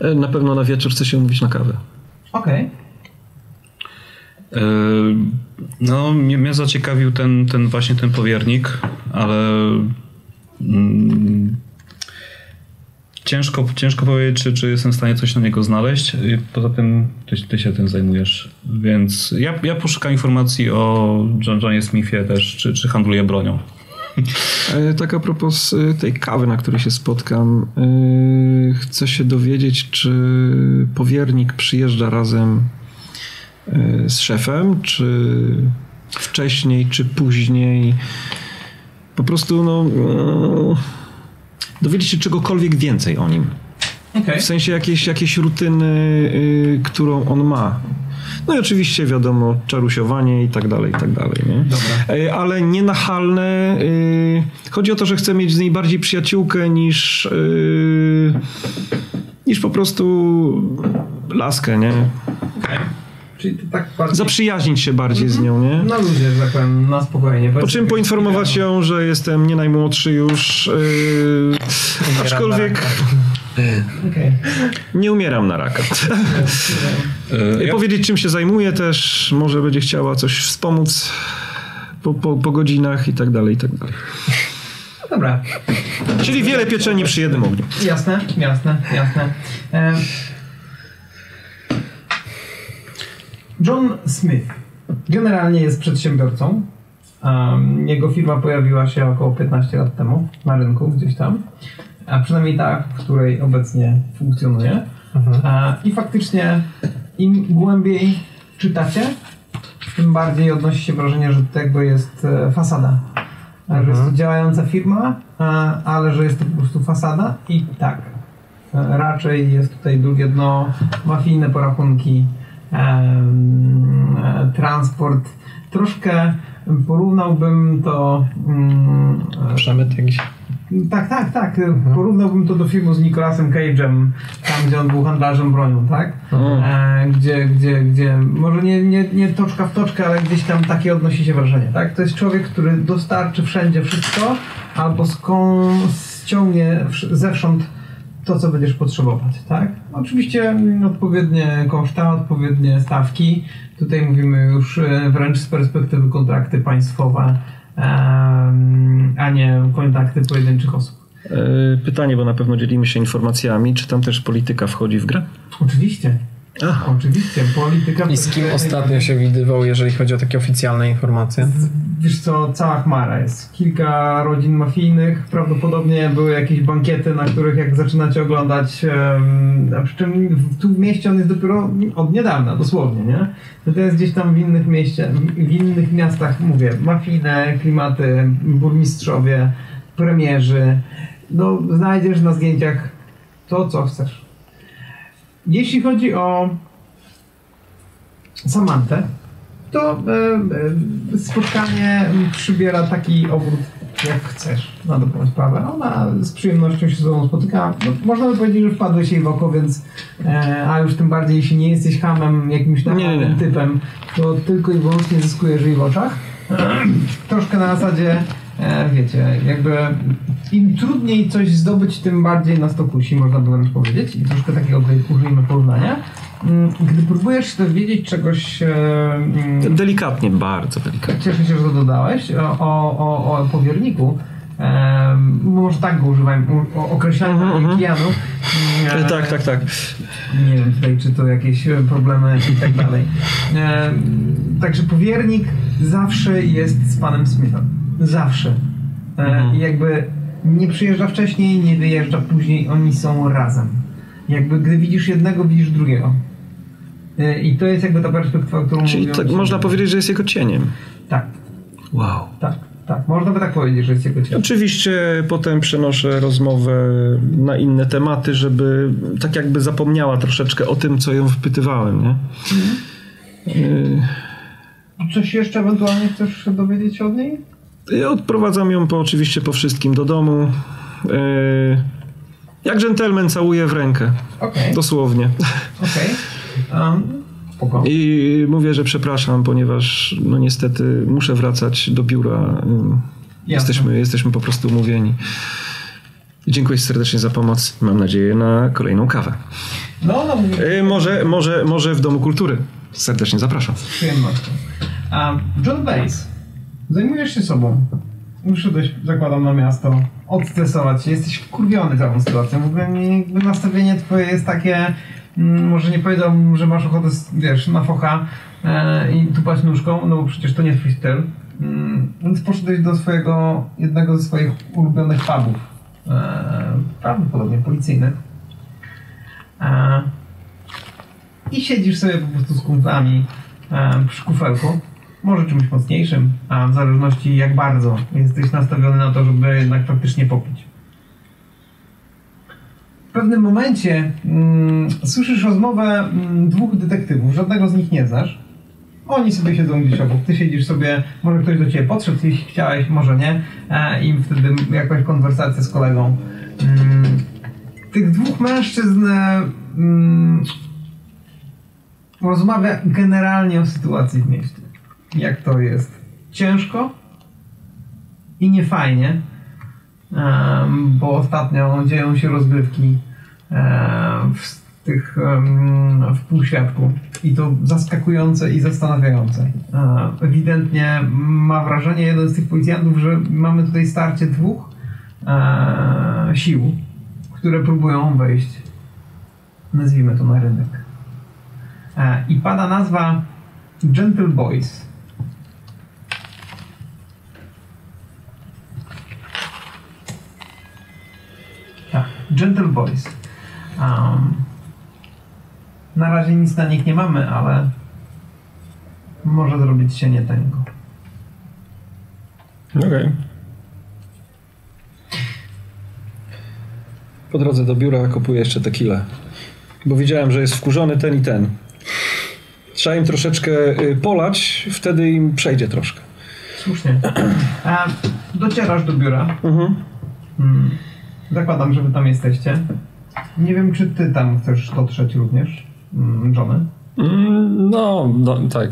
B: E, Na pewno na wieczór chce się umówić na kawę.
A: Okej.
C: Yy, No, mnie, mnie zaciekawił ten, ten właśnie ten powiernik, ale mm, ciężko, ciężko powiedzieć, czy, czy jestem w stanie coś na niego znaleźć. Poza tym ty, ty się tym zajmujesz, więc ja, ja poszukam informacji o John, Johnie Smithie też, czy, czy handluje bronią.
B: E, Tak a propos e, tej kawy, na której się spotkam, e, chcę się dowiedzieć, czy powiernik przyjeżdża razem z szefem, czy wcześniej, czy później. Po prostu, no, e, dowiedzieć się czegokolwiek więcej o nim.
A: Okej.
B: W sensie jakiejś, jakiejś rutyny, y, którą on ma. No i oczywiście wiadomo, czarusiowanie i tak dalej, i tak dalej, nie?
A: Dobra.
B: Y, Ale nienachalne. y, Chodzi o to, że chcę mieć z niej bardziej przyjaciółkę niż y, niż po prostu laskę, nie?
A: Czyli to tak bardziej...
B: Zaprzyjaźnić się bardziej z nią, nie?
A: Na ludzie, że tak powiem, na spokojnie.
B: Po czym poinformować ją, że jestem nie najmłodszy już, yy, aczkolwiek
A: Okej.
B: Nie umieram na raka.
C: E,
B: I powiedzieć, czym się zajmuję też, może będzie chciała coś wspomóc po, po, po godzinach i tak dalej, i tak dalej.
A: No Dobra,
B: Czyli wiele pieczeni przy jednym ogniu.
A: jasne, jasne, jasne. E, John Smith generalnie jest przedsiębiorcą. Um, jego firma pojawiła się około 15 lat temu na rynku gdzieś tam, a przynajmniej ta, w której obecnie funkcjonuje. E, I faktycznie im głębiej czytacie, tym bardziej odnosi się wrażenie, że to jakby jest e, fasada. E, Że jest to działająca firma, e, ale że jest to po prostu fasada i tak. e, Raczej jest tutaj drugie dno, mafijne porachunki, transport. Troszkę porównałbym to. mm, e,
D: Przemyt jakiś.
A: tak, tak, tak. Porównałbym to do filmu z Nicolasem Cage'em, tam gdzie on był handlarzem bronią, tak? E, gdzie, gdzie, gdzie, może nie, nie, nie toczka w toczkę, ale gdzieś tam takie odnosi się wrażenie, tak? To jest człowiek, który dostarczy wszędzie wszystko, albo ską, ściągnie wsz- zewsząd to, co będziesz potrzebować, tak? Oczywiście mm, odpowiednie koszta, odpowiednie stawki. Tutaj mówimy już e, wręcz z perspektywy kontrakty państwowe, a nie kontakty pojedynczych osób.
B: E, Pytanie, bo na pewno dzielimy się informacjami, czy tam też polityka wchodzi w grę?
A: Oczywiście. Oczywiście, polityka...
D: I z kim ostatnio się widywał, jeżeli chodzi o takie oficjalne informacje?
A: Wiesz co, cała chmara jest. Kilka rodzin mafijnych, prawdopodobnie były jakieś bankiety, na których jak zaczynacie oglądać, a przy czym w- tu w mieście on jest dopiero od niedawna, dosłownie, nie? No To jest gdzieś tam w innych mieście, w innych miastach, mówię, mafijne klimaty, burmistrzowie, premierzy, no znajdziesz na zdjęciach to, co chcesz. Jeśli chodzi o Samantę, to e, e, spotkanie przybiera taki obrót, jak chcesz, na dobrą sprawę. Ona z przyjemnością się z tobą spotyka. No, można by powiedzieć, że wpadłeś jej w oko, więc e, a już tym bardziej, jeśli nie jesteś hamem, jakimś
B: Nie, nie, nie.
A: typem, to tylko i wyłącznie zyskujesz jej w oczach. Troszkę na zasadzie, wiecie, jakby im trudniej coś zdobyć, tym bardziej nas to kusi, można by wręcz powiedzieć. I troszkę takiego tutaj użyjmy porównania. Mm, Gdy próbujesz się dowiedzieć czegoś e, mm,
B: Delikatnie, bardzo delikatnie.
A: Cieszę się, że to dodałeś o, o, o, powierniku. Em, może tak go używałem, u- o określaniu
B: Mhm, mhm.
A: kijanu.
B: E, Tak, tak, tak.
A: Nie wiem tutaj, czy to jakieś e, problemy i tak dalej. Em, Także powiernik zawsze jest z panem Smithem. Zawsze. E,
B: Mhm.
A: Jakby nie przyjeżdża wcześniej, nie wyjeżdża później, oni są razem. Jakby gdy widzisz jednego, widzisz drugiego. E, I to jest jakby ta perspektywa, którą
B: Czyli tak, można powiedzieć, że jest jego cieniem.
A: Tak,
B: Wow.
A: tak, tak. Można by tak powiedzieć, że jest jego cień.
B: Oczywiście potem przenoszę rozmowę na inne tematy, żeby tak jakby zapomniała troszeczkę o tym, co ją wypytywałem, nie? Y,
A: Coś jeszcze ewentualnie chcesz się dowiedzieć się od niej?
B: Odprowadzam ją po, oczywiście po wszystkim do domu. Y, Jak dżentelmen całuję w rękę.
A: Okej,
B: Dosłownie.
A: okej. Um.
B: I mówię, że przepraszam, ponieważ no niestety muszę wracać do biura. Jesteśmy, jesteśmy po prostu umówieni. Dziękuję serdecznie za pomoc. Mam nadzieję na kolejną kawę.
A: No, no, mówię
B: Y, może, może, może w Domu Kultury. Serdecznie zapraszam.
A: z przyjemnością. Um, John Bass, zajmujesz się sobą. Wyszedłeś, zakładam, na miasto, odstresować się, jesteś wkurwiony całą sytuacją. W ogóle nie, nastawienie twoje jest takie, mm, może nie powiedziałbym, że masz ochotę, wiesz, na focha e, i tupać nóżką, no bo przecież to nie twój styl. Mm, więc poszedłeś do swojego, jednego ze swoich ulubionych pubów, e, prawdopodobnie policyjnych. E, i siedzisz sobie po prostu z kumplami e, przy kufelku, może czymś mocniejszym, a w zależności jak bardzo jesteś nastawiony na to, żeby jednak faktycznie popić. W pewnym momencie mm, słyszysz rozmowę mm, dwóch detektywów, żadnego z nich nie znasz. Oni sobie siedzą gdzieś obok, ty siedzisz sobie, może ktoś do ciebie podszedł, jeśli chciałeś, może nie, e, i wtedy jakaś konwersacja z kolegą. Mm, tych dwóch mężczyzn e, mm, rozmawia generalnie o sytuacji w mieście. Jak to jest ciężko i niefajnie, bo ostatnio dzieją się rozgrywki w tych w półświadku. I to zaskakujące i zastanawiające. E, ewidentnie ma wrażenie jeden z tych policjantów, że mamy tutaj starcie dwóch e, sił, które próbują wejść, nazwijmy to na rynek. E, I pada nazwa Gentle Boys. Gentle Boys. Um, na razie nic na nich nie mamy, ale może zrobić się nie tango.
E: Okej.
B: Po drodze do biura kupuję jeszcze tequilę. Bo widziałem, że jest wkurzony ten i ten. Trzeba im troszeczkę y, polać, wtedy im przejdzie troszkę.
A: Słusznie. E, docierasz do biura.
B: Mhm.
A: Mm, zakładam, że wy tam jesteście. Nie wiem, czy ty tam chcesz dotrzeć również, mm, Johnny.
E: Mm, No, no, tak.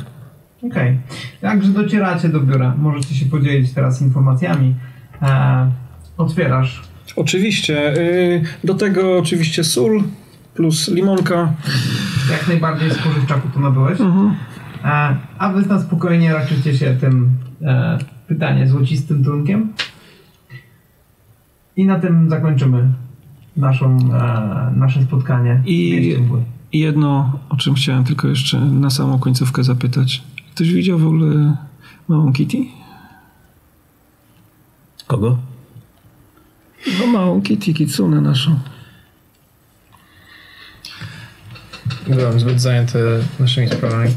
A: Okej. Także docieracie do biura. Możecie się podzielić teraz informacjami. E, otwierasz.
B: Oczywiście. y, Do tego oczywiście sól plus limonka.
A: Jak najbardziej z pożywczaku to nabyłeś. E, a wy na spokojnie raczycie się tym e, pytanie złocistym trunkiem. I na tym zakończymy naszą, e, nasze spotkanie.
F: I- jedno, o czym chciałem tylko jeszcze na samą końcówkę zapytać. Ktoś widział w ogóle małą Kitty?
C: Kogo?
F: No małą Kitty, Kitsunę naszą.
D: Byłem zbyt zajęty naszymi sprawami.